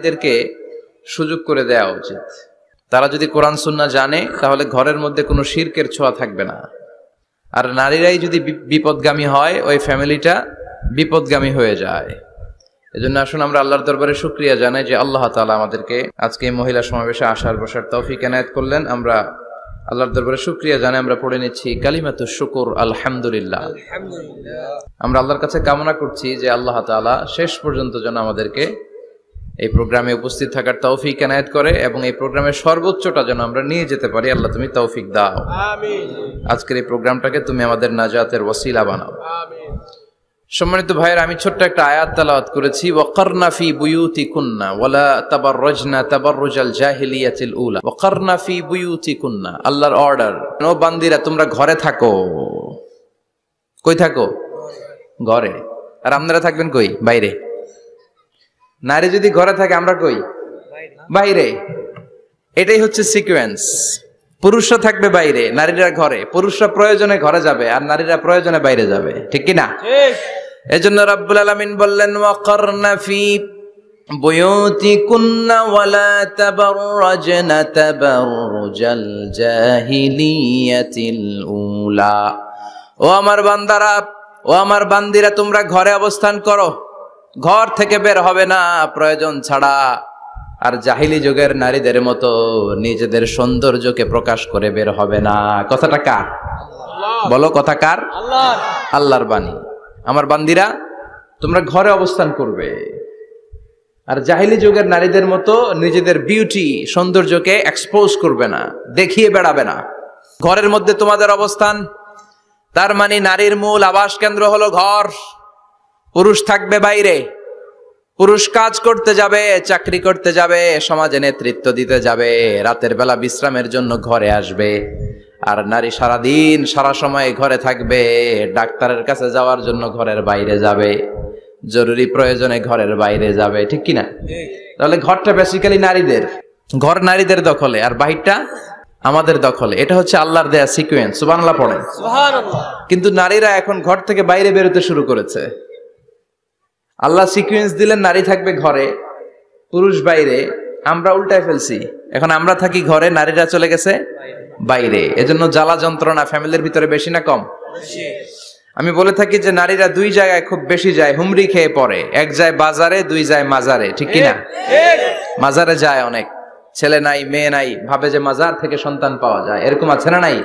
এদেরকে সুযোগ করে দেওয়া উচিত। তারা যদি কোরআন সুন্না জানে তাহলে ঘরের মধ্যে কোনো শির্কের ছোঁয়া থাকবে না। আর নারীরাই যদি বিপদগামী হয় ওই ফ্যামিলিটা বিপদগামী হয়ে যায়। এজন্য আসুন আমরা আল্লাহর দরবারে শুক্রিয়া জানাই যে আল্লাহ তাআলা আমাদেরকে আজকে এই মহিলা সমাবেশে আসার বসার তৌফিক এনায়েত করলেন। আমরা আল্লাহর দরবারে শুক্রিয়া জানাই। আমরা পড়ে নিচ্ছি কালিমাতু শুকুর আলহামদুলিল্লাহ। আমরা আল্লাহর কাছে কামনা করছি যে আল্লাহ তাআলা শেষ পর্যন্ত যেন আমাদেরকে এই প্রোগ্রামে উপস্থিত থাকার তৌফিক এনায়েত করে এবং এই প্রোগ্রামের সর্বোচ্চটা যেন আমরা নিয়ে যেতে পারি আল্লাহ তুমি তৌফিক দাও। আজকের এই প্রোগ্রামটাকে তুমি আমাদের নাজাতের ওসিলা বানাও। সম্মানিত ভাইয়ের আমি ছোট্ট একটা আয়াত তালাওয়াত করেছি ওয়াকারনা ফি বুয়ুতি কুন্না ওয়ালা তাবাররাজনা তাবাররুজাল জাহিলিয়াতিল উলা। ওয়াকারনা ফি বুয়ুতি কুন্না আল্লাহর অর্ডার। ও বান্দিরা তোমরা ঘরে থাকো। কই থাকো? ঘরে। আর আপনারা থাকবেন কই? বাইরে। নারী যদি ঘরে থাকে আমরা কই? বাইরে। এটাই হচ্ছে সিকোয়েন্স পুরুষরা থাকবে বাইরে নারীরা ঘরে। পুরুষরা প্রয়োজনে ঘরে যাবে আর নারীরা প্রয়োজনে বাইরে যাবে। ঠিক কি না এজন্য রাব্বুল আলামিন বললেন ওয়াকারনা ফি বুয়ুতিকুন্না ওয়ালা তাবাররাজনা তাবাররুজাল জাহিলিয়াতিল উলা। ও আমার বান্দারা ও আমার বান্দিরা তোমরা ঘরে অবস্থান করো। ঘর থেকে বের হবে না প্রয়োজন ছাড়া। আর জাহিলি যুগের নারীদের মতো নিজেদের সৌন্দর্যকে প্রকাশ করে বের হবে না। কথাটা কার? বলো কথা কার? আল্লাহর। বাণী। আমার বান্দিরা তোমরা ঘরে অবস্থান করবে। আর জাহিলি যুগের নারীদের মতো নিজেদের বিউটি সৌন্দর্যকে এক্সপোজ করবে না দেখিয়ে বেড়াবে না। ঘরের মধ্যে তোমাদের অবস্থান। তার মানে নারীর মূল আবাস কেন্দ্র হলো ঘর। পুরুষ থাকবে বাইরে। পুরুষ কাজ করতে যাবে চাকরি করতে যাবে সমাজে নেতৃত্ব দিতে যাবে রাতের বেলা বিশ্রামের জন্য ঘরে আসবে। আর নারী সারা দিন সারা সময় ঘরে থাকবে ডাক্তারের কাছে যাওয়ার জন্য ঘরের বাইরে যাবে জরুরি প্রয়োজনে ঘরের বাইরে যাবে ঠিক কিনা? তাহলে ঘরটা বেসিক্যালি নারীদের। ঘর নারীদের দখলে আর বাহিরটা আমাদের দখলে। এটা হচ্ছে আল্লাহর দেয়া সিকুয়েন্স বাংলা পড়েন। কিন্তু নারীরা এখন ঘর থেকে বাইরে বেরোতে শুরু করেছে। আল্লাহ সিকুয়েন্স দিলেন নারী থাকবে ঘরে পুরুষ বাইরে আমরা উল্টায় ফেলছি। এখন আমরা থাকি ঘরে নারীরা চলে গেছে বাইরে। এজন্য জ্বালা যন্ত্রণা ফ্যামিলির ভিতরে বেশি না কম? আমি বলে থাকি যে নারীরা দুই জায়গায় খুব বেশি যায় হুমরি খেয়ে পড়ে। এক যায় বাজারে দুই যায় মাজারে ঠিক কিনা মাজারে যায় অনেক। ছেলে নাই মেয়ে নাই ভাবে যে মাজার থেকে সন্তান পাওয়া যায়। এরকম আছে না নাই?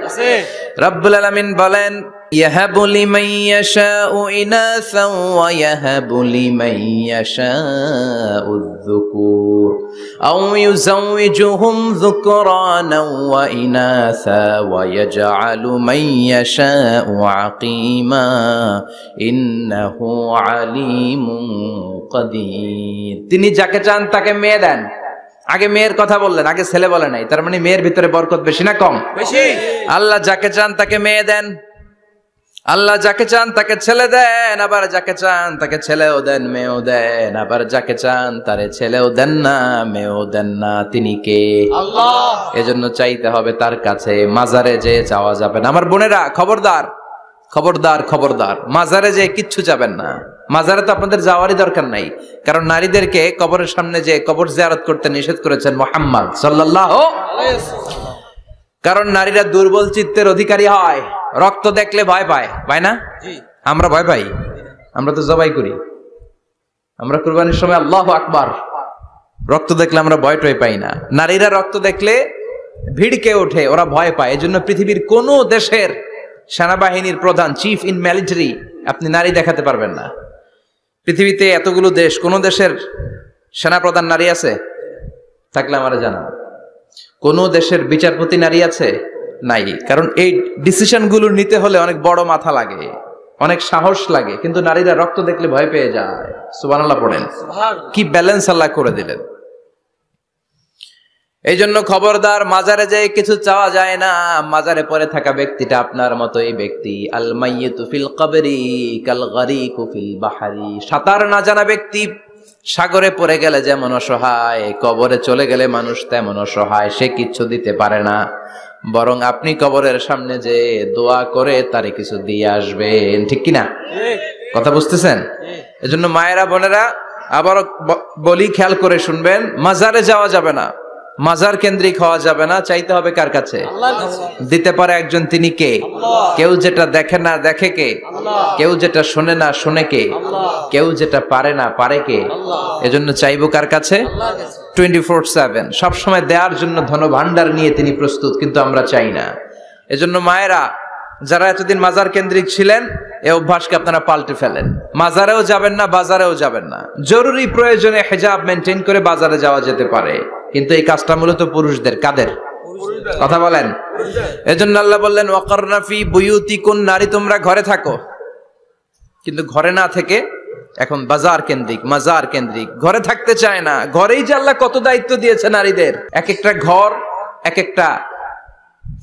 রব্বুল আলামিন বলেন ইয়াহাবু লিমান ইয়াশাউ ইনাসা ওয়া ইয়াহাবু লিমান ইয়াশাউ الذكور أو يزوجهم ذكرانا وإناثا ويجعل من يشاء عقيما إنه عليم قدير তিনি যাকে চান তাকে মেয়ে দেন আগে মেয়ের কথা বললেন আগে ছেলে বলে নাই তার মানে মেয়ের ভিতরে বরকত বেশি না কম বেশি আল্লাহ যাকে চান তাকে মেয়ে দেন আল্লাহ যাকে চান তাকে ছেলে দেন আবার যাকে চান তাকে ছেলেও দেন মেয়েও দেন আবার যাকে চান তারে ছেলেও দেন না মেয়েও দেন না। তিনি কে? এজন্য চাইতে হবে তার কাছে মাজারে যে চাওয়া যাবে না। আমার বোনেরা খবরদার খবরদার খবরদার। মাজারে যে কিচ্ছু যাবেন না। মাজারে তো আপনাদের যাওয়ারই দরকার নাই। কারণ নারীদেরকে কবরের সামনে যে কবর জিয়ারত করতে নিষেধ করেছেন মোহাম্মদ সাল্লাল্লাহু কারণ নারীরা দুর্বল চিত্তের অধিকারী হয়। রক্ত দেখলে ভয় পায় পায় না? আমরা ভয় পাই। আমরা তো জবাই করি। আমরা কুরবানির সময় আল্লাহ আকবার। রক্ত দেখলে আমরা ভয় টয় পাই না। নারীরা রক্ত দেখলে ভিড়কে ওঠে ওরা ভয় পায়। এজন্য পৃথিবীর কোন দেশের সেনাবাহিনীর প্রধান চিফ ইন মিলিটারি আপনি নারী দেখাতে পারবেন না। পৃথিবীতে এতগুলো দেশ কোন দেশের সেনাপ্রধান নারী আছে? থাকলে আমার জানান। কোন দেশের বিচারপতি নারী আছে? নাই। কারণ এই ডিসিশনগুলো নিতে হলে অনেক বড় মাথা লাগে অনেক সাহস লাগে কিন্তু নারীরা রক্ত দেখলে ভয় পেয়ে যায়। সুবহানাল্লাহ পড়েন। কি ব্যালেন্স আল্লাহ করে দিলেন? এই জন্য খবরদার মাজারে যে কিছু চাওয়া যায় না। মাজারে পরে থাকা ব্যক্তিটা আপনার মতো এই ব্যক্তি। আল মাইয়িতু ফিল কবরি কাল গারিকু ফিল বাহারি সাঁতার না জানা ব্যক্তি সাগরে পড়ে গেলে যেমন অসহায়, কবরে চলে গেলে মানুষ তেমন অসহায়, সে কিচ্ছু দিতে পারে না। বরং আপনি কবরের সামনে যে দোয়া করে তারে কিছু দিয়ে আসবেন, ঠিক কিনা? কথা বুঝতেছেন? এজন্য মায়েরা, বোনেরা আবার বলি, খেয়াল করে শুনবেন, মাজারে যাওয়া যাবে না। মাজার কেন্দ্রিক হওয়া যাবে না, চাইতে হবে কার কাছে? দিতে পারে একজন তিনি কে? কেউ যেটা দেখে না দেখে কে? কেউ যেটা শোনে না শোনে কে? কেউ যেটা পারে না পারে কে? এজন্য চাইব কার কাছে? টোয়েন্টি ফোর সেভেন সবসময় দেওয়ার জন্য ধন ভান্ডার নিয়ে তিনি প্রস্তুত, কিন্তু আমরা চাই না। এজন্য মায়েরা যারা এতদিন মাজার কেন্দ্রিক ছিলেন এ অভ্যাসকে আপনারা পাল্টে ফেলেন। মাজারেও যাবেন না বাজারেও যাবেন না। জরুরি প্রয়োজনে হেজাব মেনটেন করে বাজারে যাওয়া যেতে পারে। কিন্তু এই কাজটা মূলত পুরুষদের। কাদের? কথা বলেন। এজন্য আল্লাহ বললেন ওয়াকারনাফি বুয়ুতিকুন নারী তোমরা ঘরে থাকো। কিন্তু ঘরে না থেকে এখন বাজার কেন্দ্রিক মাজার কেন্দ্রিক। ঘরে থাকতে চায় না। ঘরেই যে আল্লাহ কত দায়িত্ব দিয়েছে নারীদের। এক একটা ঘর এক একটা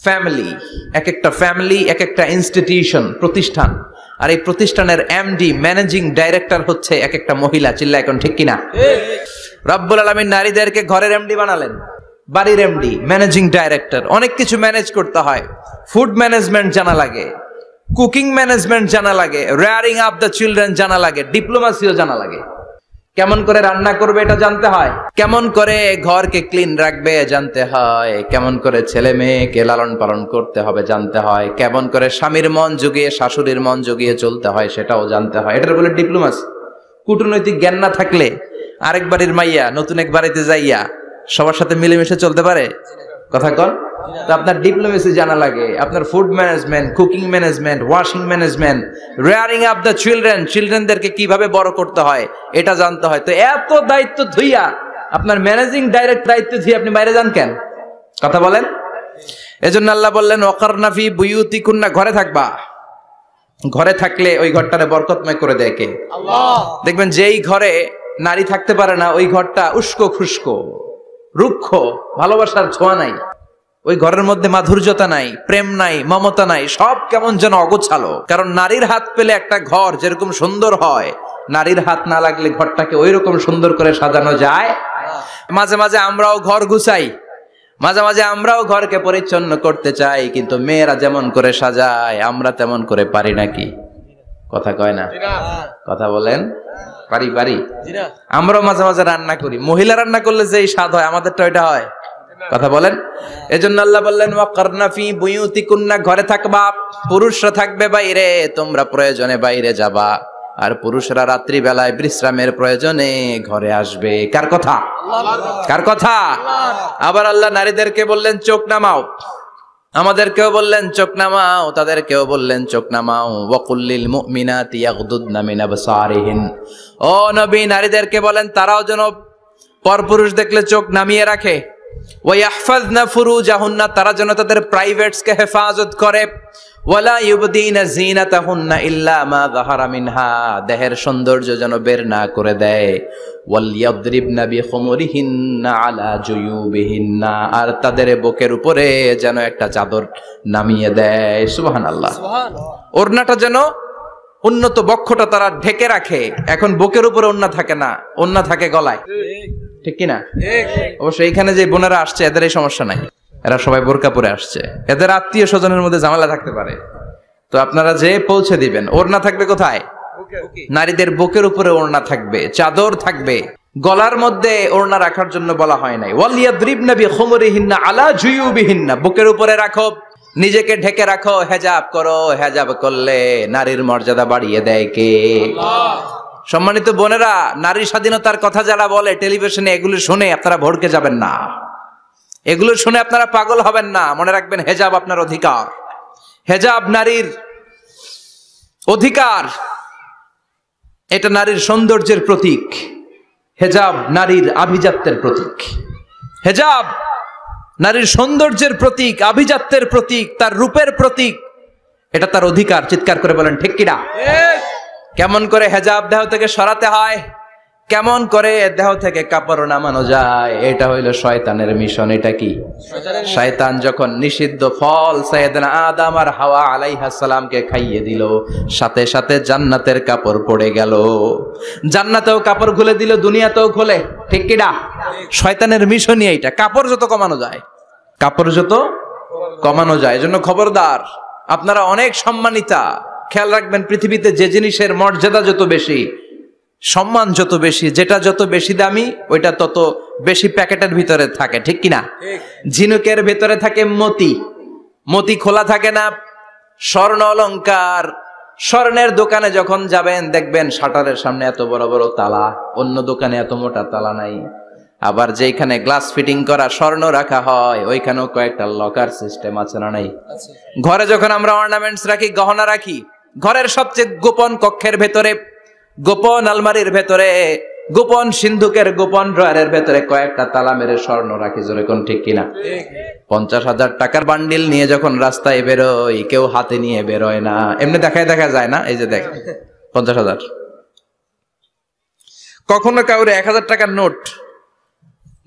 ফ্যামিলি এক একটা ফ্যামিলি এক একটা ইনস্টিটিউশন প্রতিষ্ঠান। আর এই প্রতিষ্ঠানের এমডি ম্যানেজিং ডাইরেক্টর হচ্ছে এক একটা মহিলা, চিল্লা এখন ঠিক কিনা? রব্বুল আলমীর নারীদেরকে ঘরের এমডি বানালেন। বাড়ির এমডি ম্যানেজিং ডাইরেক্টর অনেক কিছু ম্যানেজ করতে হয়। ফুড ম্যানেজমেন্ট জানা লাগে। কুকিং ম্যানেজমেন্ট জানা লাগে। রেয়ারিং আপ দ্য চিলড্রেন জানা লাগে। ডিপ্লোমাসিও জানা লাগে। কেমন করে রান্না করবে এটা জানতে হয়? কেমন করে ঘরকে ক্লিন রাখবে জানতে হয়? কেমন করে ছেলে মেয়েকে লালন পালন করতে হবে জানতে হয়? কেমন করে স্বামীর মন জুগিয়ে শাশুড়ির মন জুগিয়ে চলতে হয় সেটাও জানতে হয়। এটার বলে ডিপ্লোমাসি কূটনৈতিক জ্ঞান না থাকলে আরেক বাড়ির মাইয়া, নতুন এক বাড়িতে যাইয়া সবার সাথে মিলেমিশে চলতে পারে? কথা কন। তো আপনার ডিপ্লোমেসি জানা লাগে আপনার food management cooking management washing management rearing up the children চিলড্রেনদেরকে কীভাবে বড় করতে হয় এটা জানতে হয়। তো এত দায়িত্ব ধুইয়া আপনার ম্যানেজিং ডাইরেক্ট দায়িত্ব ধুই আপনি বাইরে যান কেন? কথা বলেন। এজন্য আল্লাহ বললেন ওকার নাফি বুয়ুতি কুন্না ঘরে থাকবা। ঘরে থাকলে ওই ঘরটারে বরকতময় করে দেয় কে? দেখবেন যেই ঘরে নারী থাকতে পারে না ওই ঘরটা উস্কো খুস্কো। রুক্ষ ভালোবাসার ছোঁয়া নাই। ওই ঘরের মধ্যে মাধুর্যতা নাই প্রেম নাই মমতা নাই সব কেমন যেন অগোছালো। কারণ নারীর হাত পেলে একটা ঘর যেরকম সুন্দর হয় নারীর হাত না লাগলে ঘরটাকে ওই রকম সুন্দর করে সাজানো যায়। মাঝে মাঝে আমরাও ঘর গুছাই মাঝে মাঝে আমরাও ঘরকে পরিচ্ছন্ন করতে চাই কিন্তু মেয়েরা যেমন করে সাজায় আমরা তেমন করে পারি নাকি? কথা কয় না? কথা বলেন? পারি পারি আমরাও মাঝে মাঝে রান্না করি। মহিলা রান্না করলে যেই স্বাদ হয় আমাদেরটা ওইটা হয়। কথা বলেন? এজন্য আল্লাহ বললেন ওয়াকারনাফি বুয়ুতিকুন্না ঘরে থাকবা পুরুষরা থাকবে বাইরে তোমরা প্রয়োজনে বাইরে যাবা। আর পুরুষরা রাত্রি বেলায় বিশ্রামের প্রয়োজনে ঘরে আসবে। কার কথা? কার কথা? আবার আল্লাহ নারীদেরকে বললেন চোখ নামাও। আমাদেরকেও বললেন, চোখ নামাও। তাদের কেউ বললেন, চোখ নামাও। আবসারিহিন। ও নবী, নারীদেরকে বলেন, তারাও যেন পরপুরুষ দেখলে চোখ নামিয়ে রাখে। তারা যেন তাদের প্রাইভেটসকে হেফাজত করে। ওয়ালা ইউবদিনা জিনাতাহুন্না ইল্লা মা যাহারা মিনহা দেহের সৌন্দর্য যেন বের না করে দেয়। ওয়ালিয়াদরিবনা বিখুমুরিহিন্না আলা জুয়ুবিহিন্না আর তাদের বুকের উপরে যেন একটা চাদর নামিয়ে দেয়। সুবহানাল্লাহ। ওড়নাটা যেন উন্নত বক্ষটা তারা ঢেকে রাখে। এখন বুকের উপরে ওন্না থাকে না ওন্না থাকে গলায়। ঠিক কিনা? অবশ্য এইখানে যে বোনেরা আসছে, এদের এই সমস্যা নাই। এরা সবাই বোরকা পরে আসছে। এদের আত্মীয় স্বজনের মধ্যে ঝামেলা থাকতে পারে। তো আপনারা যে পৌঁছে দিবেন, ওড়না থাকবে কোথায়? নারীদের বুকের উপরে ওড়না থাকবে, চাদর থাকবে। গলার মধ্যে ওড়না রাখার জন্য বলা হয় নাই। ওয়ালিয়া দ্রিবনা বি খুমরিহিন্না আলা জুয়ুবিহিন্না। বুকের উপরে রাখো। নিজেকে ঢেকে রাখো হেজাব করো হেজাব করলে নারীর মর্যাদা বাড়িয়ে দেয় কে? সম্মানিত বোনেরা নারী স্বাধীনতার কথা যারা বলে টেলিভিশনে এগুলো শুনে আপনারা ভড়কে যাবেন না। এগুলো শুনে আপনারা পাগল হবেন না। মনে রাখবেন হেজাব আপনার অধিকার। হেজাব নারীর অধিকার। এটা নারীর সৌন্দর্যের প্রতীক। হেজাব নারীর আভিজাত্যের প্রতীক। হেজাব নারীর সৌন্দর্যের প্রতীক আভিজাত্যের প্রতীক তার রূপের প্রতীক। এটা তার অধিকার চিৎকার করে বলেন ঠিক কিনা কেমন করে হেজাব দেহ থেকে সরাতে হয়? কেমন করে দেহ থেকে কাপড় নামানো যায়? এটা হইল শয়তানের মিশন এটা কি? শয়তান যখন নিষিদ্ধ ফল সৈয়দনা আদম আর হাওয়া আলাইহা সালামকে খাইয়ে দিল সাথে সাথে জান্নাতের কাপড় পড়ে গেল। জান্নাতেও কাপড় খুলে দিল দুনিয়াতেও খোলে। ঠিক কিনা শয়তানের মিশনই এইটা কাপড় যত কমানো যায়। কাপড় যত কমানো যায় এজন্য খবরদার। আপনারা অনেক সম্মানিতা। খেয়াল রাখবেন পৃথিবীতে যে জিনিসের মর্যাদা যত বেশি সম্মান যত বেশি যেটা যত বেশি দামি ওইটা তত বেশি প্যাকেটের ভিতরে থাকে ঠিক কিনা? ঝিনুকের ভিতরে থাকে মতি। মতি খোলা থাকে না স্বর্ণ অলঙ্কার স্বর্ণের দোকানে যখন যাবেন দেখবেন শাটারের সামনে এত বড় বড় তালা অন্য দোকানে এত মোটা তালা নাই। আবার যেখানে গ্লাস ফিটিং করা স্বর্ণ রাখা হয় ওইখানেও কয়েকটা লকার সিস্টেম আছে না নাই? ঘরে যখন আমরা অর্নামেন্টস রাখি গহনা রাখি ঘরের সবচেয়ে গোপন কক্ষের ভেতরে গোপন আলমারির ভেতরে গোপন সিন্ধুকের গোপন ড্রয়ারের ভেতরে কয়েকটা তালা মেরে স্বর্ণ রাখি জোরে কোন ঠিক কিনা? পঞ্চাশ হাজার টাকার বান্ডিল নিয়ে যখন রাস্তায় বেরোয় কেউ হাতে নিয়ে বেরোয় না। এমনি দেখায় দেখা যায় না? এই যে দেখ পঞ্চাশ হাজার। কখনো কাউরে এক হাজার টাকার নোট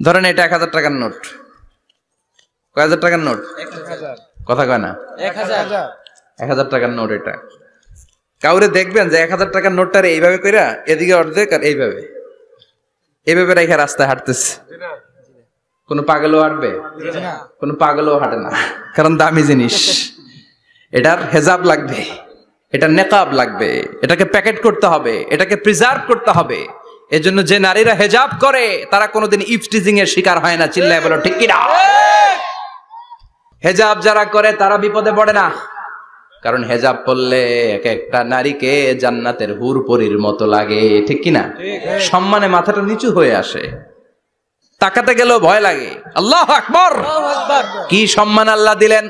ধরেন এটা এক হাজার টাকার নোট। কয় হাজার টাকার নোট? কথা কয় না? এক হাজার টাকার নোট এটা। কাউরে দেখবেন যে এক হাজার টাকার নোটটারে এইভাবে কইরা এদিকে অর্ধেক আর এইভাবে। এইভাবে রেখে রাস্তায় হাঁটতেছে। কোন পাগলও হাঁটবে? কোন পাগলও হাঁটে না। কারণ দামি জিনিস। এটার হেজাব লাগবে। এটা নেকাব লাগবে। এটাকে প্যাকেট করতে হবে। এটাকে প্রিজার্ভ করতে হবে। এজন্য যে নারীরা হেজাব করে তারা কোনোদিন ইফটিজিং এর শিকার হয় না। চিল্লায় বলো ঠিক কিনা? হেজাব যারা করে তারা বিপদে পড়ে না। কারণ হেজাব পরলে এক একটা নারীকে জান্নাতের হুর পরির মতো লাগে ঠিক কিনা? সম্মানে মাথাটা নিচু হয়ে আসে। তাকাতে গেলেও ভয় লাগে। আল্লাহ আকবর। কি সম্মান আল্লাহ দিলেন?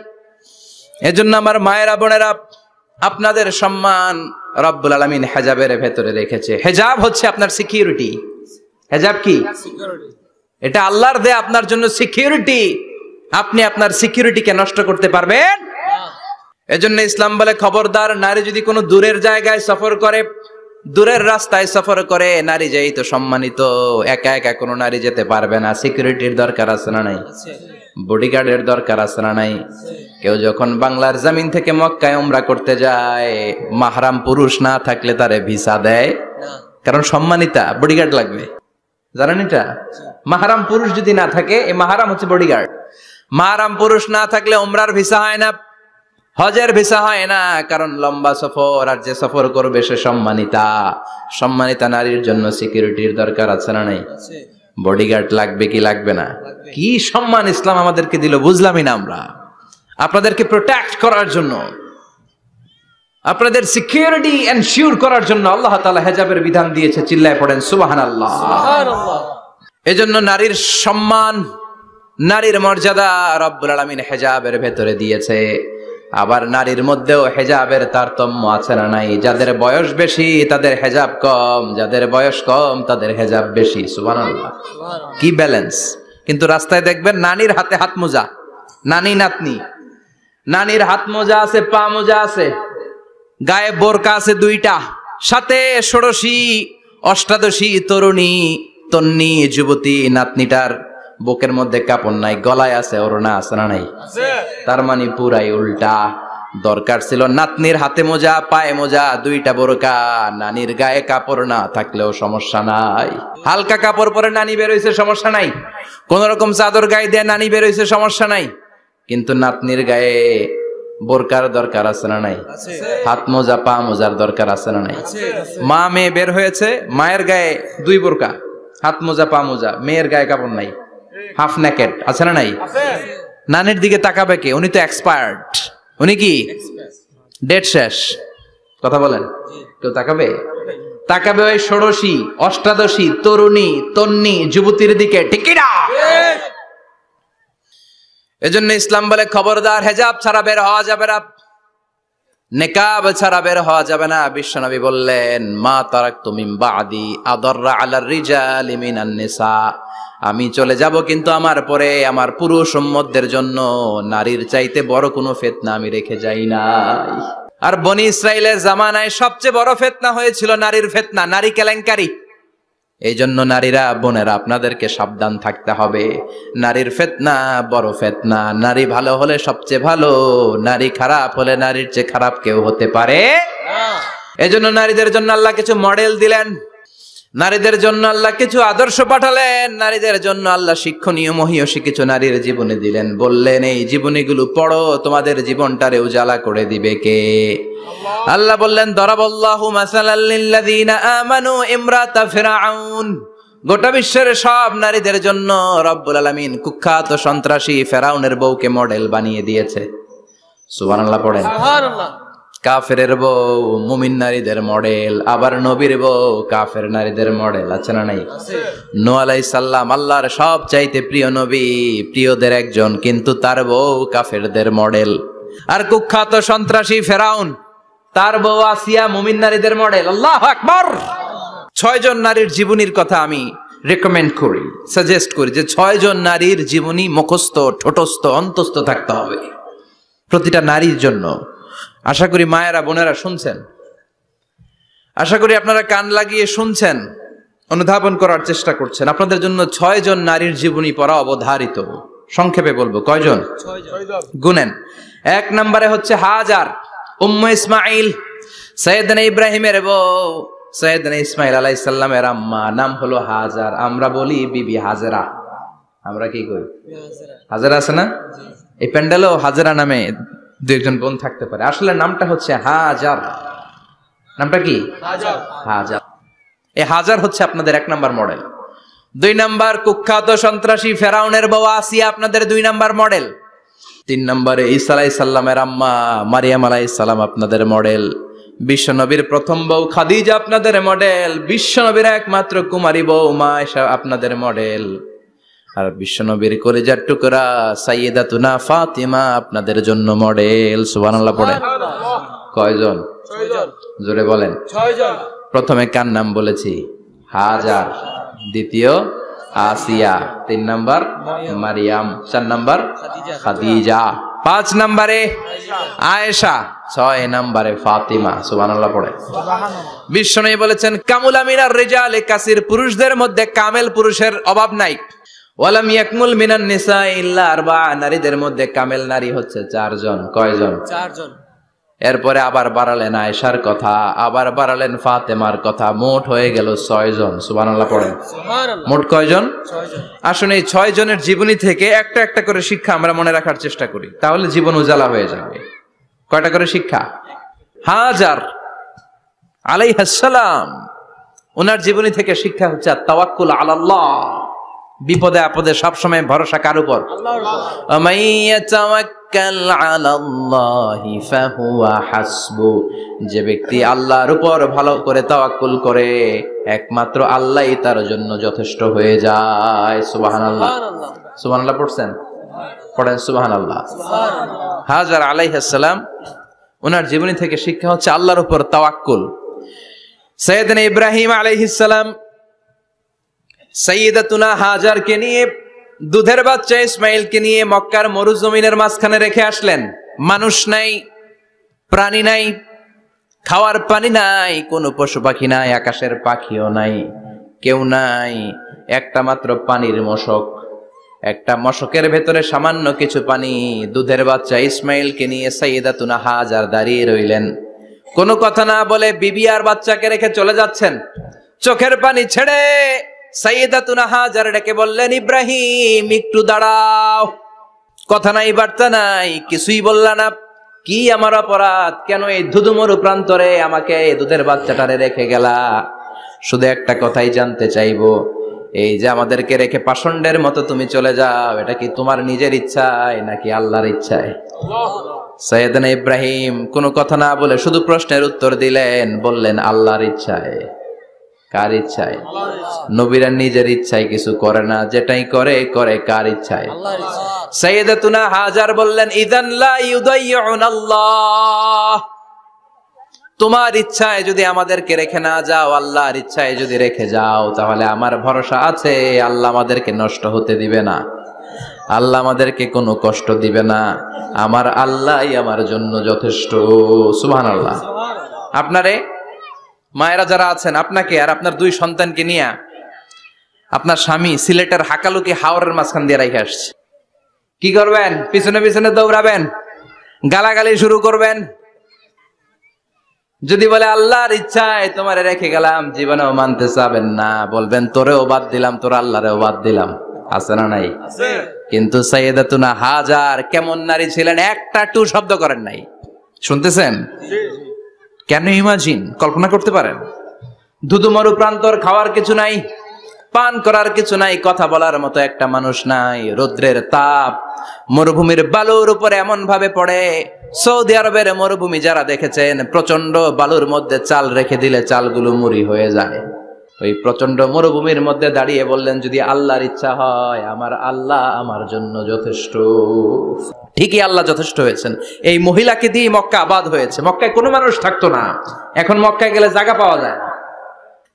এজন্য আমার মায়েরা বোনেরা আপনাদের সম্মান রব্বুল আলমিন হেজাবের ভেতরে রেখেছে। হেজাব হচ্ছে আপনার সিকিউরিটি হেজাব কি? এটা আল্লাহর দে আপনার জন্য সিকিউরিটি আপনি আপনার সিকিউরিটিকে নষ্ট করতে পারবেন। এজন্য ইসলাম বলে খবরদার নারী যদি কোনো দূরের জায়গায় সফর করে দূরের রাস্তায় সফর করে নারী যেই তো সম্মানিত একা একা কোনো নারী যেতে পারবে না। সিকিউরিটির দরকার আছে না নাই? বডিগার্ডের দরকার আছে না নাই? কেউ যখন বাংলার জামিন থেকে মক্কায় উমরা করতে যায় মাহারাম পুরুষ না থাকলে তারে ভিসা দেয়? কারণ সম্মানিতা বডিগার্ড লাগবে। জানেন এটা? মাহারাম পুরুষ যদি না থাকে এই মাহারাম হচ্ছে বডিগার্ড মাহারাম পুরুষ না থাকলে উমরার ভিসা হয় না। হজের ভিসা হয় না কারণ লম্বা সফর আর যে সফর করবে সে সম্মানিতা। সম্মানিতা নারীর জন্য সিকিউরিটির দরকার আছে না নাই? বডিগার্ড লাগবে কি লাগবে না? কি সম্মান ইসলাম আমাদেরকে দিল বুঝলামই না আমরা। আপনাদেরকে প্রোটেক্ট করার জন্য আপনাদের সিকিউরিটি এনশিওর করার জন্য আল্লাহ তাআলা হেজাবের বিধান দিয়েছে চিল্লায় পড়েন সুবহানাল্লাহ। এজন্য নারীর সম্মান নারীর মর্যাদা রব্বুল আলামিন হেজাবের ভেতরে দিয়েছে। আবার নারীর মধ্যেও হেজাবের তারতম্য আছে না নাই? যাদের বয়স বেশি তাদের হেজাব কম। যাদের বয়স কম তাদের হেজাব বেশি। সুবহানাল্লাহ। কি ব্যালেন্স কিন্তু রাস্তায় দেখবেন নানির হাতে হাত মোজা। নানি নাতনি। নানির হাত মোজা আছে পা মোজা আছে। গায়ে বোরকা আছে দুইটা। সাথে ষোড়শী অষ্টাদশী তরুণী তন্নি যুবতী নাতনিটার বুকের মধ্যে কাপড় নাই গলায় আছে ওরনা আছে না নাই? তার মানে পুরাই উল্টা। দরকার ছিল নাতনির হাতে মোজা পায়ে মোজা দুইটা বোরকা। নানির গায়ে কাপড় না থাকলেও সমস্যা নাই। হালকা কাপড় পরে নানি বেরোইছে সমস্যা নাই? কোন রকম চাদর গায়ে দিয়ে নানি বেরোইছে সমস্যা নাই? কিন্তু নাতনির গায়ে বোরকার দরকার আছে না নাই? হাত মোজা পা মোজার দরকার আছে না নাই? মা মেয়ে বের হয়েছে মায়ের গায়ে দুই বোরকা হাত মোজা পা মোজা মেয়ের গায়ে কাপড় নাই। হাফ নেকেট আছে না নাই? নানের দিকে তাকাবে কে? উনি তো এক্সপায়ার্ড উনি কি? ডেট শেষ। কথা বলেন। কেউ তাকাবে? তাকাবে ওই ষোড়শী অষ্টাদশী তরুণী তন্নি যুবতীর দিকে। ঠিকিরা এজন্য ইসলাম বলে খবরদার হেজাব ছাড়া বের হওয়া যাবে না। নেকাব ছাড়া বের হওয়া যাবে না। বিশ্বনবী বললেন, মা তারাক তুমি বাদি আদররা আলার রিজাল নিসা। আমি চলে যাব কিন্তু আমার পরে, আমার পুরুষ সম্মতদের জন্য। নারীর চাইতে বড় কোনো ফেতনা আমি রেখে যাই না আর বনি ইসরায়েলের জামানায় সবচেয়ে বড় ফেতনা হয়েছিল নারীর ফেতনা, নারী কেলেঙ্কারি। এই জন্য নারীরা বোনেরা আপনাদেরকে সাবধান থাকতে হবে। নারীর ফেতনা বড় ফেতনা। নারী ভালো হলে সবচেয়ে ভালো নারী খারাপ হলে নারীর চেয়ে খারাপ কেউ হতে পারে? এই জন্য নারীদের জন্য আল্লাহ কিছু মডেল দিলেন। নারীদের জন্য আল্লাহ কিছু আদর্শ পাঠালেন, নারীদের জন্য আল্লাহ শিক্ষণীয় মহিয়সী কিছু নারীর জীবনে দিলেন। বললেন, এই জীবনীগুলো পড়ো, তোমাদের জীবনটারে উজালা করে দিবে কে? আল্লাহ বললেন, দরাবল্লাহু মাসালাল্লিল্লাযীনা আমানু ইমরাতা ফিরআউন। গোটা বিশ্বের সব নারীদের জন্য রব্বুল আলামিন কুখ্যাত সন্ত্রাসী ফেরাউনের বউকে মডেল বানিয়ে দিয়েছে। সুবহানাল্লাহ পড়েন। কাফের বউ, মুমিন নারীদের মডেল, আবার নবীর বউ, কাফের নারীদের মডেল, আছে না নাই? নো আলাই সাল্লাম আল্লাহর সব চাইতে প্রিয় নবী, প্রিয়দের একজন, কিন্তু তার বউ কাফেরদের মডেল। আর কুখ্যাত সন্ত্রাসী ফেরাউন, তার বউ আসিয়া মুমিন নারীদের মডেল। আল্লাহ আকবর! ছয়জন নারীর জীবনীর কথা আমি রেকমেন্ড করি, সাজেস্ট করি যে ছয়জন নারীর জীবনী মুখস্থ, ঠোঁটস্থ, অন্তস্থ থাকতে হবে। প্রতিটা নারীর জন্য আশা করি মায়েরা, বোনেরা শুনছেন। আশা করি আপনারা কান লাগিয়ে শুনছেন, অনুধাবন করার চেষ্টা করছেন। আপনাদের জন্য ছয় জন নারীর জীবনী পড়া অবধারিত। সংক্ষেপে বলব, কয়জন? গুনেন। এক নম্বরে হচ্ছে হাজার, উম্ম ইসমাইল সৈয়দনা ইব্রাহিমের বউ। সৈয়দনা ইসমাইল আলাইহিস সালামের আম্মা, নাম হলো হাজার। আমরা বলি বিবি হাজরা। আমরা কি কই? হাজারা আছে না? এই প্যান্ডেলও হাজারা নামে। দু একজন বোন থাকতে পারে। আসলে নামটা হচ্ছে হাজার। নামটা কি? হাজার। এই হাজার হচ্ছে আপনাদের এক নাম্বার মডেল। দুই নাম্বার কুখ্যাত সন্ত্রাসী ফেরাউনের বউ আসিয়া আপনাদের দুই নাম্বার মডেল। তিন নম্বরে ঈসা আলাই সাল্লামের আম্মা মারিয়াম আলাই সাল্লাম আপনাদের মডেল। বিশ্বনবীর প্রথম বউ খাদিজা আপনাদের মডেল। বিশ্বনবীর একমাত্র কুমারী বউ মা আপনাদের মডেল। আর বিশ্বনবীর কলেজার টুকরা সাইয়েদা তুনা ফাতিমা আপনাদের জন্য মডেল সুবহানাল্লাহ পড়ে। কয়জন? জোরে বলেন। প্রথমে কার নাম বলেছি? হাজার। দ্বিতীয় আসিয়া। তিন নাম্বার মারিয়াম। চার নাম্বার খাদিজা। পাঁচ নাম্বারে আয়েশা। ছয় নাম্বারে ফাতিমা। সুবহানাল্লাহ পড়ে। বিশ্বনবী বলেছেন কামুল আমিনার রেজাল কাসির পুরুষদের মধ্যে কামেল পুরুষের অভাব নাই। ওয়ালাম ইয়াকমুল মিনান নিসা ইল্লা আরবা নারীদের মধ্যে কামেল নারী হচ্ছে চারজন। কয়জন? চারজন। এরপরে আবার বাড়ালেন আয়েশার কথা আবার বাড়ালেন ফাতেমার কথা। মোট হয়ে গেল ছয়জন। সুবহানাল্লাহ পড়েন। মোট কয়জন? আসলে এই ছয় জনের জীবনী থেকে একটা একটা করে শিক্ষা আমরা মনে রাখার চেষ্টা করি। তাহলে জীবন উজালা হয়ে যাবে। কয়টা করে শিক্ষা? হাজার। আলাইহাসালাম ওনার জীবনী থেকে শিক্ষা হচ্ছে তাওয়াক্কুল আলাল্লাহ। বিপদে আপদে সবসময় ভরসা কার উপর? যে ব্যক্তি আল্লাহর উপর ভালো করে তাওয়াক্কুল করে একমাত্র আল্লাহ তার জন্য যথেষ্ট হয়ে যায়। সুবাহান আল্লাহ সুবাহ আল্লাহ পড়ছেন? পড়েন সুবাহান আল্লাহ হাজার আলাইহাসালাম ওনার জীবনী থেকে শিক্ষা হচ্ছে আল্লাহর উপর তাওয়াক্কুল। সৈয়দিন ইব্রাহিম আলাইহিসাল্লাম সৈয়দাতুনা হাজারকে নিয়ে, দুধের বাচ্চা ইসমাইলকে নিয়ে মক্কার মরুজমিনের মাঝখানে রেখে আসলেন। মানুষ নাই, প্রাণী নাই, খাওয়ার পানি নাই, কোনো পশু পাখি নাই, আকাশের পাখিও নাই, কেউ নাই। একটা মাত্র পানির মশক, একটা মশকের ভেতরে সামান্য কিছু পানি। দুধের বাচ্চা ইসমাইলকে নিয়ে সাইয়েদাতুনা হাজার দাঁড়িয়ে রইলেন। কোনো কথা না বলে বিবি আর বাচ্চাকে রেখে চলে যাচ্ছেন। চোখের পানি ছেড়ে সাইয়েদাতুনা হাজার ডেকে বললেন, ইব্রাহিম, একটু দাঁড়াও। কথা নাই, বার্তা নাই, কিছুই বললা না। কি আমার অপরাধ? কেন এই ধুধুমরু প্রান্তরে আমাকে দুধের বাচ্চাটারে রেখে গেলা? শুধু একটা কথাই জানতে চাইব। এই যে আমাদেরকে রেখে পাষণ্ডের মতো তুমি চলে যাও, এটা কি তোমার নিজের ইচ্ছায় নাকি আল্লাহর ইচ্ছায়? সৈয়দনা ইব্রাহিম কোনো কথা না বলে শুধু প্রশ্নের উত্তর দিলেন, বললেন, আল্লাহর ইচ্ছায়। কার ইচ্ছায়? নবীরা নিজের ইচ্ছায় কিছু করে না যেটাই করে করে কার ইচ্ছায়? সাইয়েদাতুনা হাজার বললেন ইদান লা আল্লাহ। তোমার ইচ্ছায় যদি আমাদেরকে রেখে না যাও আল্লাহর ইচ্ছায় যদি রেখে যাও তাহলে আমার ভরসা আছে আল্লাহ আমাদেরকে নষ্ট হতে দিবে না। আল্লাহ আমাদেরকে কোনো কষ্ট দিবে না। আমার আল্লাহই আমার জন্য যথেষ্ট। সুবহানাল্লাহ সুবহানাল্লাহ। আপনারে মায়েরা যারা আছেন আপনাকে আর আপনার দুই সন্তানকে নিয়ে আপনার স্বামী সিলেটের হাকালুকি হাওরের মাঝখান দিয়ে রেখে আসছে। কি করবেন? পিছনে পিছনে দৌড়াবেন? গালাগালি শুরু করবেন? যদি বলে আল্লাহর ইচ্ছায় তোমারে রেখে গেলাম জীবনেও মানতে চাবেন না। বলবেন তোরেও বাদ দিলাম তোর আল্লাহরেও বাদ দিলাম। আছে না নাই? কিন্তু সৈয়দাতুনা হাজার কেমন নারী ছিলেন একটা টু শব্দ করেন নাই। শুনতেছেন? কেন ইমাজিন কল্পনা করতে পারেন। ধুধু মরু প্রান্তর খাওয়ার কিছু নাই, পান করার কিছু নাই, কথা বলার মতো একটা মানুষ নাই, রৌদ্রের তাপ মরুভূমির বালুর উপরে এমন ভাবে পড়ে। সৌদি আরবের মরুভূমি যারা দেখেছেন প্রচণ্ড বালুর মধ্যে চাল রেখে দিলে চালগুলো মুড়ি হয়ে যায়। ওই প্রচণ্ড মরুভূমির মধ্যে দাঁড়িয়ে বললেন, যদি আল্লাহর ইচ্ছা হয়, আমার আল্লাহ আমার জন্য যথেষ্ট। ঠিকই আল্লাহ যথেষ্ট হয়েছেন। এই মহিলাকে দিয়ে মক্কা আবাদ হয়েছে। মক্কায় কোনো মানুষ থাকতো না। এখন মক্কায় গেলে জায়গা পাওয়া যায় না।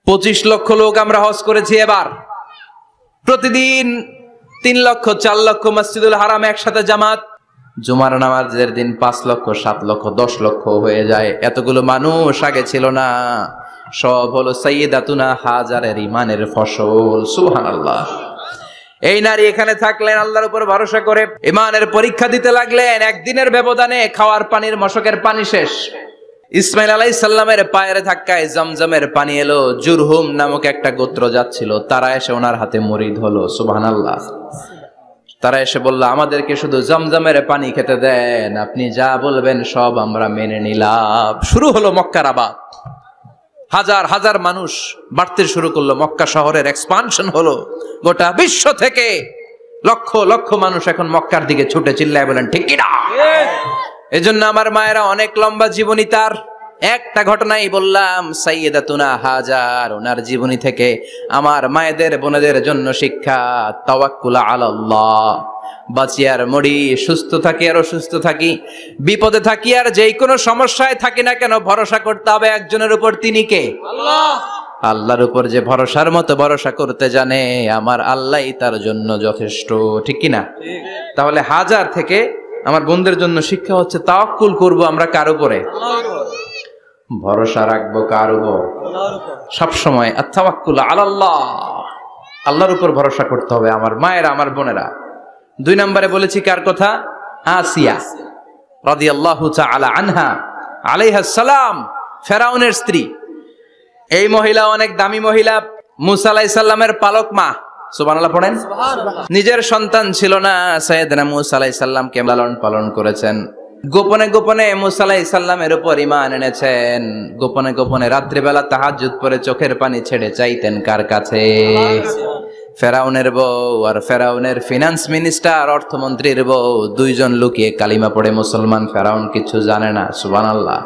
পঁচিশ লক্ষ লোক আমরা হজ করেছি এবার। প্রতিদিন তিন লক্ষ, চার লক্ষ মসজিদুল হারাম একসাথে জামাত। জুমার নামাজের দিন পাঁচ লক্ষ, সাত লক্ষ, দশ লক্ষ হয়ে যায়। এতগুলো মানুষ আগে ছিল না। সব হলো সৈয়দাতুনা হাজারের ইমানের ফসল। সুহান আল্লাহ এই নারী এখানে থাকলেন আল্লাহর উপর ভরসা করে ইমানের পরীক্ষা দিতে লাগলেন, একদিনের ব্যবধানে খাওয়ার পানির মশকের পানি শেষ। ইসমাইল আলাই সাল্লামের পায়ের ধাক্কায় জমজমের পানি এলো, জুরহুম নামক একটা গোত্র যাচ্ছিল, তারা এসে ওনার হাতে মরিদ হলো সুবহান আল্লাহ তারা এসে বলল, আমাদেরকে শুধু জমজমের পানি খেতে দেন, আপনি যা বলবেন সব আমরা মেনে নিলাম। শুরু হলো মক্কার আবাদ। হাজার হাজার মানুষ বাড়তে শুরু করল। মক্কা শহরের এক্সপানশন হলো গোটা বিশ্ব থেকে। লক্ষ লক্ষ মানুষ এখন মক্কার দিকে ছুটে চিল্লায় বলেন ঠিক কিনা এজন্য আমার মায়েরা অনেক লম্বা জীবনী তার। একটা ঘটনাই বললাম সাইয়েদা তুনা হাজার ওনার জীবনী থেকে। আমার মায়েদের বোনেদের জন্য শিক্ষা তাওয়াক্কুলা আলাল্লাহ। বাঁচি আর মরি সুস্থ থাকি আর অসুস্থ থাকি বিপদে থাকি আর যেই কোনো সমস্যায় থাকি না কেন ভরসা করতে হবে একজনের উপর তিনি কে? আল্লাহর উপর যে ভরসার মতো ভরসা করতে জানে আমার আল্লাহ তার জন্য যথেষ্ট ঠিক কি না? তাহলে হাজার থেকে আমার বন্ধুদের জন্য শিক্ষা হচ্ছে তাওয়াক্কুল করব আমরা কার উপরে? ভরসা রাখব কার উপর? সবসময় আত্মাওয়াক্কুল আলাল্লাহ। আল্লাহর উপর ভরসা করতে হবে আমার মায়েরা আমার বোনেরা। দুই নম্বরে বলেছি কার কথা? আসিয়া। রাদিয়াল্লাহু তাআলা আনহা। আলাইহা সালাম, ফেরাউনের স্ত্রী। এই মহিলা অনেক দামি মহিলা, মুসা আলাইহিস সালামের পালক মা। সুবহানাল্লাহ পড়েন? নিজের সন্তান ছিল না সৈয়দনা মুসা আলাইহিস সালামকে লালন পালন করেছেন। গোপনে গোপনে মুসা আলাইহিস সালামের উপর ঈমান এনেছেন। গোপনে গোপনে রাত্রিবেলা তাহাজ্জুদ পরে চোখের পানি ছেড়ে চাইতেন কার কাছে? ফেরাউনের বউ আর ফেরাউনের ফিনান্স মিনিস্টার অর্থমন্ত্রীর বউ দুইজন লুকিয়ে কালিমা পড়ে মুসলমান ফেরাউন কিছু জানে না সুবান আল্লাহ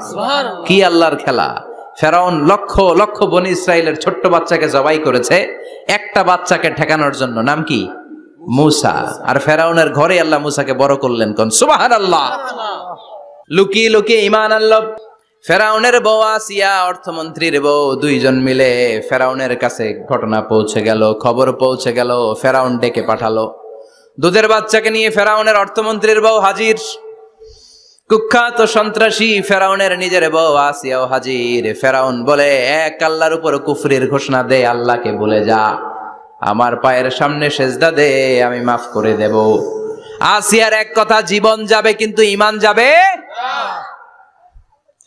কি আল্লাহর খেলা? ফেরাউন লক্ষ লক্ষ বনি ইসরায়েলের ছোট্ট বাচ্চাকে জবাই করেছে একটা বাচ্চাকে ঠেকানোর জন্য। নাম কি? মুসা। আর ফেরাউনের ঘরে আল্লাহ মুসাকে বড় করলেন কোন? সুবাহান আল্লাহ লুকিয়ে লুকিয়ে ইমান আল্লাহ ফেরাউনের বউ আসিয়া অর্থমন্ত্রীর বউ দুইজন মিলে ফেরাউনের কাছে ঘটনা পৌঁছে গেল, খবর পৌঁছে গেল, ফেরাউন ডেকে পাঠালো। দুধের বাচ্চাকে নিয়ে ফেরাউনের অর্থমন্ত্রীর বউ হাজির। কুখ্যাত সন্ত্রাসী ফেরাউনের নিজের বউ আসিয়াও হাজির। ফেরাউন বলে, এক আল্লাহর উপর কুফরির ঘোষণা দে, আল্লাহকে বলে যা। আমার পায়ের সামনে সেজদা দে, আমি মাফ করে দেব। আসিয়ার এক কথা, জীবন যাবে কিন্তু ইমান যাবে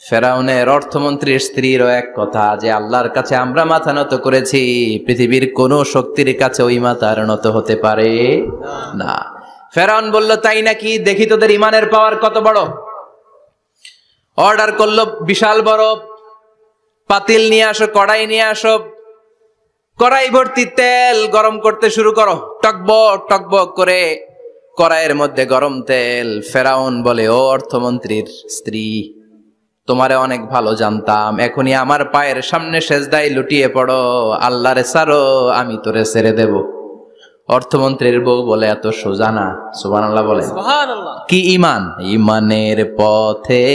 ফেরাউনের অর্থমন্ত্রীর স্ত্রীরও এক কথা, যে আল্লাহর কাছে আমরা মাথা নত করেছি, পৃথিবীর কোন শক্তির কাছে ওই মাথার নত হতে পারে না। ফেরাউন বলল, তাই নাকি? দেখি তোদের ইমানের পাওয়ার কত বড়? অর্ডার করল, বিশাল বড়। পাতিল নিয়ে আসো, কড়াই নিয়ে আসো। কড়াই ভর্তি তেল গরম করতে শুরু করো। টকবক টকবক করে কড়াইয়ের মধ্যে গরম তেল। ফেরাউন বলে, ও অর্থমন্ত্রীর স্ত্রী তোমারে অনেক ভালো জানতাম। এখনই আমার পায়ের সামনে সেজদাই লুটিয়ে পড়ো। আল্লাহরে সারো আমি তোরে ছেড়ে দেব। অর্থমন্ত্রীর বউ বলে এত সোজা না। সুবান আল্লাহ সুবহানাল্লাহ। কি ইমান ইমানের পথে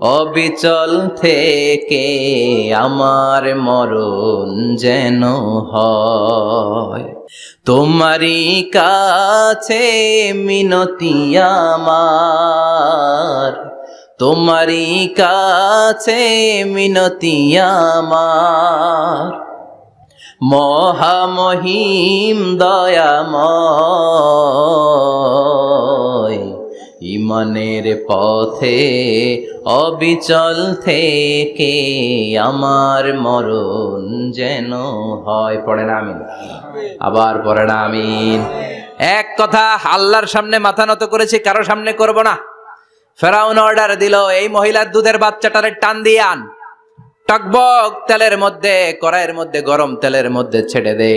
অবিচল থেকে আমার মরণ যেন হয়। তোমারই কাছে মিনতি আমার। তোমারই কাছে মিনতি আমার। মহামহিম দয়াময়, ইমানের পথে অবিচল থেকে আমার মরণ যেন হয়। পড়ে না আমিন। আবার পড়ে না আমিন। এক কথা আল্লাহর সামনে মাথা নত করেছি, কারও সামনে করব না। ফেরাউন অর্ডার দিল এই মহিলার দুধের বাচ্চাটারে টান দিয়ে আন। টকবক তেলের মধ্যে কড়াইয়ের মধ্যে গরম তেলের মধ্যে ছেড়ে দে।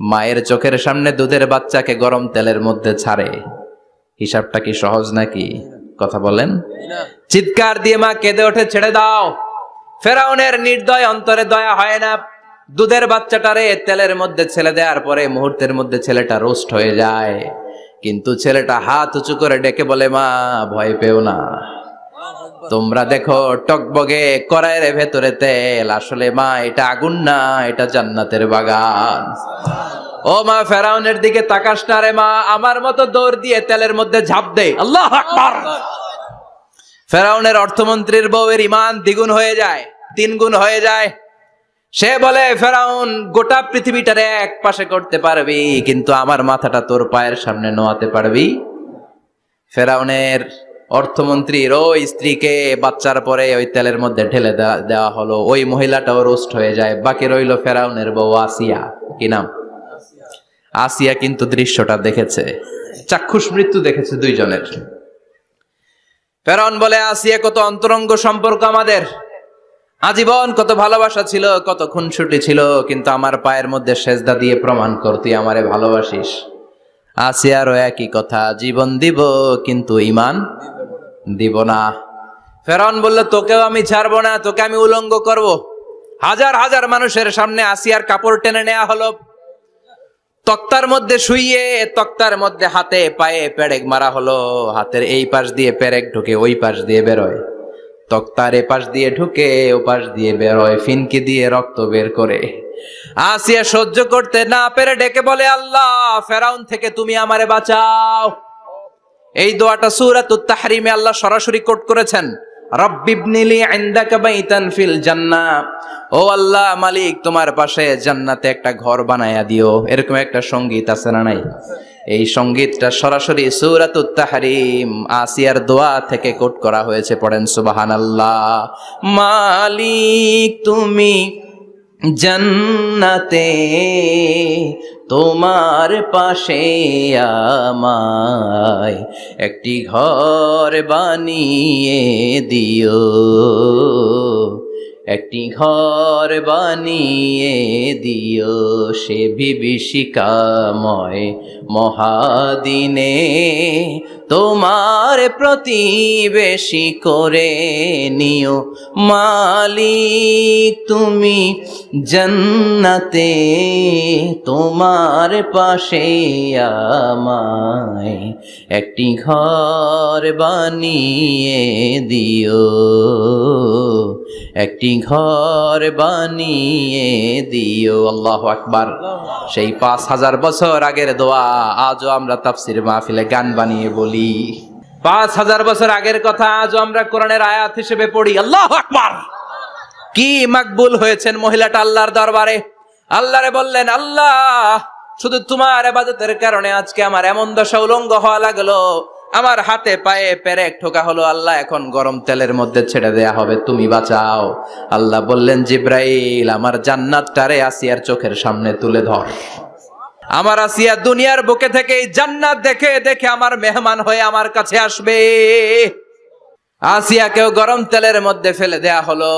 মায়ের চোখের সামনে দুধের বাচ্চাকে গরম তেলের মধ্যে ছাড়ে। হিসাবটা কি সহজ নাকি? কথা বলেন। চিৎকার দিয়ে মা কেঁদে ওঠে ছেড়ে দাও। ফেরাউনের নির্দয় অন্তরে দয়া হয় না। দুধের বাচ্চাটারে তেলের মধ্যে ছেলে দেওয়ার পরে মুহূর্তের মধ্যে ছেলেটা রোস্ট হয়ে যায়। কিন্তু ছেলেটা হাত উঁচু করে ডেকে বলে, মা, ভয় পেও না। তোমরা দেখো টকবগে কড়াইয়ের ভেতরে তেল। আসলে মা, এটা আগুন না, এটা জান্নাতের বাগান। ও মা, ফেরাউনের দিকে তাকাস না রে মা, আমার মতো দৌড় দিয়ে তেলের মধ্যে ঝাঁপ দে। আল্লাহ আকবার। ফেরাউনের অর্থমন্ত্রীর বউয়ের ইমান দ্বিগুণ হয়ে যায় তিন গুণ হয়ে যায়। সে বলে, ফেরাউন, গোটা পৃথিবীটারে এক পাশে করতে পারবি, কিন্তু আমার মাথাটা তোর পায়ের সামনে নোয়াতে পারবি। ফেরাউনের অর্থমন্ত্রীর ওই স্ত্রীকে বাচ্চার পরে ওই তেলের মধ্যে ঢেলে দেওয়া হলো। ওই মহিলাটাও রোস্ট হয়ে যায়। বাকি রইল ফেরাউনের বউ আসিয়া। কি নাম? আসিয়া কিন্তু দৃশ্যটা দেখেছে। চাক্ষুষ মৃত্যু দেখেছে দুইজনের। ফেরাউন বলে, আসিয়া কত অন্তরঙ্গ সম্পর্ক আমাদের। আজীবন কত ভালোবাসা ছিল, কত খুনসুটি ছিল, কিন্তু আমার পায়ের মধ্যে সেজদা দিয়ে প্রমাণ কর তুই আমারে ভালোবাসিস। আসিয়ারও একই কথা, জীবন দিব, কিন্তু ইমান দিব না। ফেরন বলল, তোকেও আমি ছাড়বো না, তোকে আমি উলঙ্গ করব। হাজার হাজার মানুষের সামনে আসিয়ার কাপড় টেনে নেওয়া হলো। তক্তার মধ্যে শুইয়ে, তক্তার মধ্যে হাতে পায়ে পেরেক মারা হলো। হাতের এই পাশ দিয়ে পেরেক ঢুকে ওই পাশ দিয়ে বেরোয়। তক্তার এ পাশ দিয়ে ঢুকে ও পাশ দিয়ে বেরোয়, ফিনকি দিয়ে রক্ত বের করে। আসিয়া সহ্য করতে না পেরে ডেকে বলে, আল্লাহ, ফেরাউন থেকে তুমি আমারে বাঁচাও। এই দোয়াটা সূরাতুত তাহরিমে আল্লাহ সরাসরি কোট করেছেন। মালিক, তোমার পাশে জান্নাতে একটা ঘর বানায়া দিও। এরকম একটা সংগীত আছে না নাই? এই সঙ্গীতটা সরাসরি সূরাতুত তাহরিম, আসিয়ার দোয়া থেকে কোট করা হয়েছে, পড়েন সুবাহান আল্লাহ মালিক তুমি জন্নতে, তোমার পাশে আমায় একটি ঘর বানিয়ে দিও। একটি ঘর বানিয়ে দিও সে বিভীষিকাময় মহাদিনে। তোমার প্রতিবেশী করে নিও মালিক তুমি জন্নতে, তোমার পাশে আমায় একটি ঘর বানিয়ে দিও। একটি ঘর বানিয়ে দিও, আল্লাহ আকবার। সেই পাঁচ হাজার বছর আগের দোয়া, আজও আমরা তাফসির মাহফিলে গান বানিয়ে বলি। পাঁচ হাজার বছর আগের কথা, আজও আমরা কোরআনের আয়াত হিসেবে পড়ি, আল্লাহ আকবার। কি মাকবুল হয়েছেন মহিলাটা আল্লাহর দরবারে। আল্লাহরে বললেন, আল্লাহ, শুধু তোমার আবাদতের কারণে আজকে আমার এমন দশা উলঙ্গ হওয়া লাগল। আমার হাতে পায়ে পেরেক ঠোকা হলো, আল্লাহ এখন গরম তেলের মধ্যে ছেড়ে দেয়া হবে, তুমি বাঁচাও। আল্লাহ বললেন, জিব্রাইল, আমার জান্নাতটারে আসিয়ার চোখের সামনে তুলে ধর। আমার আসিয়া দুনিয়ার বুকে থেকে জান্নাত দেখে দেখে আমার মেহমান হয়ে আমার কাছে আসবে। আসিয়াকেও গরম তেলের মধ্যে ফেলে দেয়া হলো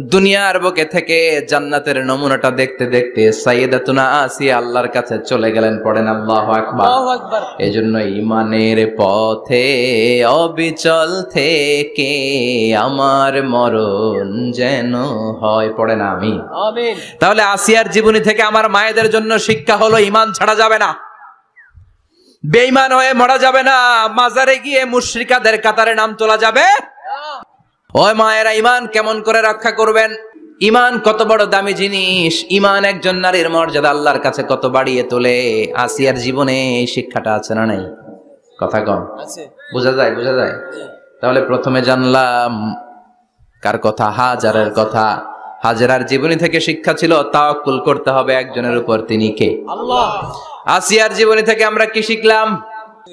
দুনিয়ার বুকে থেকে জান্নাতের নমুনাটা দেখতে দেখতে সাইয়েদাতুনা আসিয়া আল্লাহর কাছে চলে গেলেন পড়েন আল্লাহু আকবার। আল্লাহু আকবার। এই জন্য ইমানের পথে অবিচল থেকে আমার মরণ যেন হয় পড়ে না আমি আমিন। তাহলে আসিয়ার জীবনী থেকে আমার মায়েদের জন্য শিক্ষা হলো ইমান ছাড়া যাবে না। বেঈমান হয়ে মরা যাবে না। মাজারে গিয়ে মুশরিকাদের কাতারে নাম তোলা যাবে। ওই মায়েরা ইমান কেমন করে রক্ষা করবেন? ইমান কত বড় দামি জিনিস। ইমান একজন নারীর মর্যাদা আল্লাহর কাছে কত বাড়িয়ে তোলে। আসিয়ার জীবনে এই শিক্ষাটা আছে না নাই? কথা কম। আছে। বোঝা যায় বোঝা যায়? তাহলে প্রথমে জানলাম কার কথা হাজারের কথা। হাজারার জীবনী থেকে শিক্ষা ছিল তাওয়াক্কুল করতে হবে একজনের উপর তিনি কে? আল্লাহ। আসিয়ার জীবনী থেকে আমরা কি শিখলাম?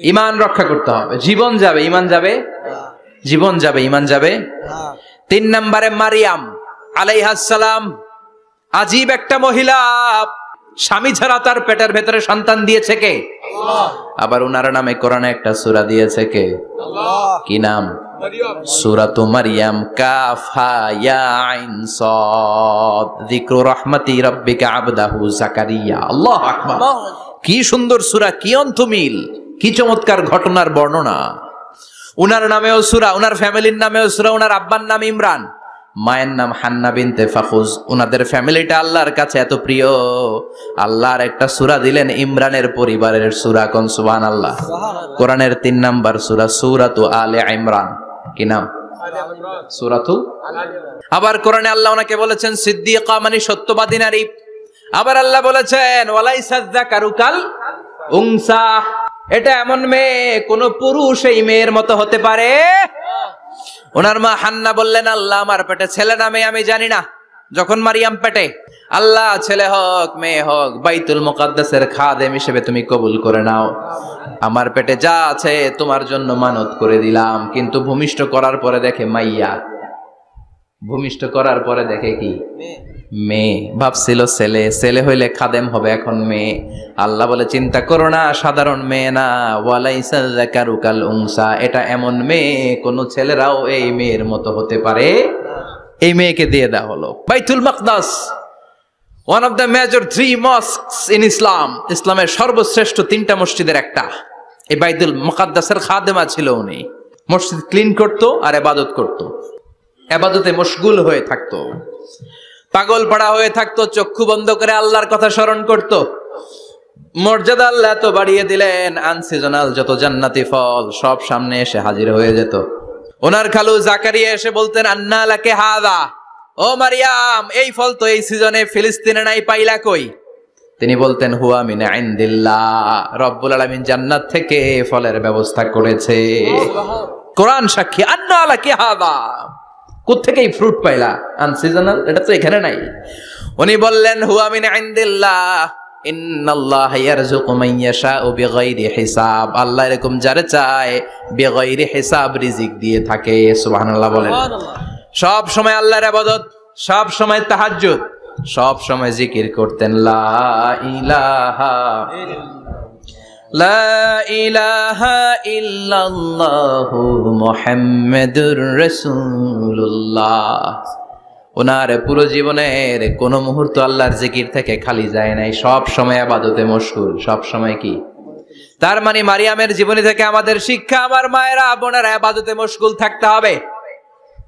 ইমান রক্ষা করতে হবে। জীবন যাবে ইমান যাবে জীবন যাবে ইমান যাবে। তিন নম্বরে মারিয়াম আলাইহাসালাম আজীব একটা মহিলা। স্বামী ছাড়া তার পেটের ভেতরে সন্তান দিয়েছে কে? আবার উনার নামে কোরআনে একটা সূরা দিয়েছে কে? কি নাম? সূরাতু মারিয়াম কাফ হা ইয়া আইন সাদ। যিকরু রাহমাতি রাব্বিকা আবদাহু জাকারিয়া। আল্লাহু আকবার। কি সুন্দর সূরা কি অন্তমিল কি চমৎকার ঘটনার বর্ণনা। উনার নামেও সূরা উনার ফ্যামিলির নামেও সূরা উনার আব্বার নাম ইমরান। মায়ের নাম হান্না বিনতে ফাখুজ। উনাদের ফ্যামিলিটা আল্লাহর কাছে এত প্রিয়। আল্লাহর একটা সুরা দিলেন ইমরানের পরিবারের সূরা কোন? সুবান আল্লাহ কোরআনের তিন নাম্বার সুরা সুরাতু আলে ইমরান। কি নাম? সূরাতু আবার কোরআনে আল্লাহ ওনাকে বলেছেন সিদ্দিকা মানে সত্যবাদী নারী। আবার আল্লাহ বলেছেন ওয়ালাইসা কারুকাল উনসা। এটা এমন মেয়ে, কোন পুরুষ এই মেয়ের মতো হতে পারে? ওনার মা হান্না বললেন, আল্লাহ আমার পেটে ছেলে না মেয়ে আমি জানি না। যখন মারিয়াম পেটে, আল্লাহ, ছেলে হোক, মেয়ে হোক, বাইতুল মুকাদ্দাসের খাদেম হিসেবে তুমি কবুল করে নাও। আমার পেটে যা আছে, তোমার জন্য মানত করে দিলাম। কিন্তু ভূমিষ্ঠ করার পরে দেখে মাইয়া। ভূমিষ্ঠ করার পরে দেখে কি? মেয়ে। ভাবছিল ছেলে। ছেলে হইলে খাদেম হবে এখন মেয়ে। আল্লাহ বলে, চিন্তা করো না, সাধারণ মেয়ে না। ওয়ালাইসা যাকারুকাল উনসা। এটা এমন মেয়ে, কোন ছেলেরাও এই মেয়ের মতো হতে পারে। এই মেয়েকে দিয়ে দেওয়া হলো। বাইতুল মাকদাস one of the major three mosques in Islam ইসলামের সর্বশ্রেষ্ঠ তিনটা মসজিদের একটা। এই বাইতুল মুকাদ্দাসের খাদেমা ছিল উনি। মসজিদ ক্লিন করতো আর এবাদত করতো। এবাদতে মশগুল হয়ে থাকতো। পাগল পাড়া হয়ে থাকতো চক্ষু বন্ধ করে আল্লাহর কথা স্মরণ করত। মর্যাদা আল্লাহ এত বাড়িয়ে দিলেন আনসিজনাল যত জান্নাতি ফল সব সামনে এসে হাজির হয়ে যেত। ওনার খালু জাকারিয়া এসে বলতেন আন্না লাকে হাদা? ও মারিয়াম এই ফল তো এই সিজনে ফিলিস্তিনে নাই পাইলা কই? তিনি বলতেন হুয়া মিন ইনদিল্লাহ রব্বুল আলামিন জান্নাত থেকে ফলের ব্যবস্থা করেছে। কোরআন সাক্ষী আন্না লাকে হাদা? কোথেকে এই ফ্রুট পাইলা? আনসিজনাল এটা তো এখানে নাই। উনি বললেন হুয়া মিন ইনদিল্লাহ। ইন্নাল্লাহ ইয়ারযুকু মান ইয়াশাউ বিগাইরি হিসাব। আল্লাহ এরকম যারে চায় বিগাইরি হিসাব রিজিক দিয়ে থাকে সুবহানাল্লাহ বলেন। সব সময় আল্লাহর ইবাদত সব সময় তাহাজ্জুদ সব সময় জিকির করতেন লা ইলাহা ওনার পুরো জীবনের কোন মুহূর্ত আল্লাহর জিকির থেকে খালি যায় নাই। সব সময় আবাদতে মশগুল। সব সময় কি? তার মানে মারিয়ামের জীবনী থেকে আমাদের শিক্ষা, আমার মায়েরা, বোনেরা আবাদতে মশগুল থাকতে হবে।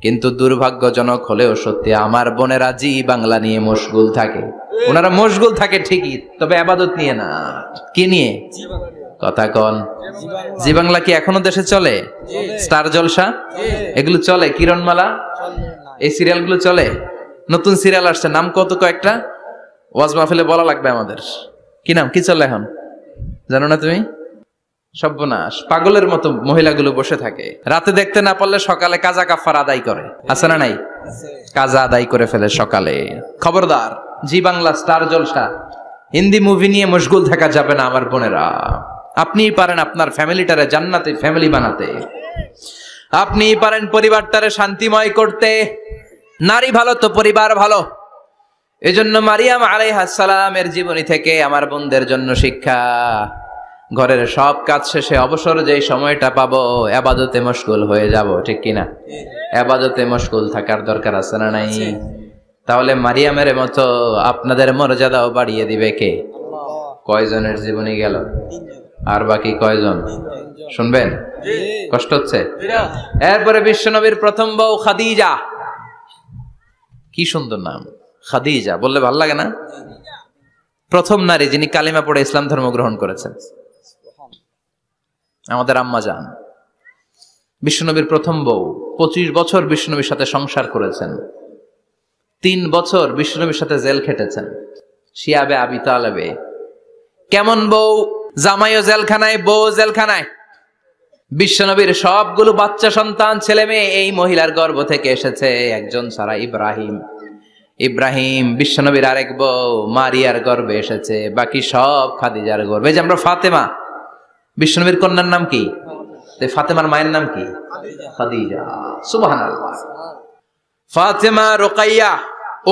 কিন্তু দুর্ভাগ্যজনক হলেও সত্যি আমার বোনেরা জি বাংলা নিয়ে মশগুল থাকে। ওনারা মশগুল থাকে ঠিকই, তবে আবাদত নিয়ে না। কি নিয়ে? কথা কন। জি বাংলা কি এখনও দেশে চলে? স্টার জলসা? এগুলো চলে? কিরণমালা? এই সিরিয়ালগুলো চলে? নতুন সিরিয়াল আসছে। নাম কত কয়েকটা? ওয়াজ মাহফিলে বলা লাগবে আমাদের। কি নাম? কি চলে এখন? জানো না তুমি? সর্বনাশ। পাগলের মতো মহিলাগুলো বসে থাকে। রাতে দেখতে না পারলে সকালে কাজা কাফার আদায় করে। আছে না নাই? কাজা আদায় করে ফেলে সকালে। খবরদার। Zee Bangla Star Jalsha. Hindi movie নিয়ে মশগুল থাকা যাবে না আমার বোনেরা। আপনিই পারেন আপনার ফ্যামিলিটারে জান্নাতে ফ্যামিলি বানাতে। আপনিই পারেন পরিবারটারে শান্তিময় করতে। নারী ভালো তো পরিবার ভালো। এজন্য মারিয়াম আলাইহাসালামের জীবনী থেকে আমার বোনদের জন্য শিক্ষা। ঘরের সব কাজ শেষে অবসর যেই সময়টা পাবো আবাদতে মশগুল হয়ে যাব ঠিক কিনা? আবাদতে মশগুল থাকার দরকার আছে না নাই? তাহলে মারিয়ামের মতো আপনাদের মর্যাদাও বাড়িয়ে দিবে কে? কয়জনের জীবনী গেল? আর বাকি কয়জন? শুনবেন? কষ্ট হচ্ছে। এরপরে বিশ্বনবীর প্রথম বউ খাদিজা। কি সুন্দর নাম। খাদিজা বললে ভালো লাগে না? প্রথম নারী যিনি কালিমা পড়ে ইসলাম ধর্ম গ্রহণ করেছেন। আমাদের আম্মা যান। বিশ্বনবীর প্রথম বউ। পঁচিশ বছর বিশ্বনবীর সাথে সংসার করেছেন। তিন বছর বিশ্বনবীর সাথে জেল খেটেছেন। শিয়াবে আবি তালেবে। কেমন বউ? জামাইও জেলখানায় বউ জেলখানায়। বিশ্বনবীর সবগুলো বাচ্চা সন্তান ছেলে মেয়ে এই মহিলার গর্ভ থেকে এসেছে একজন ছাড়া ইব্রাহিম। ইব্রাহিম বিশ্বনবীর আরেক বউ মারিয়ার গর্বে এসেছে বাকি সব খাদিজার গর্বে। যে আমরা ফাতেমা বিশ্বনবীর কন্যার নাম কি? ফাতেমার মায়ের নাম কি? খাদিজা। ফাতেমা রোকাইয়া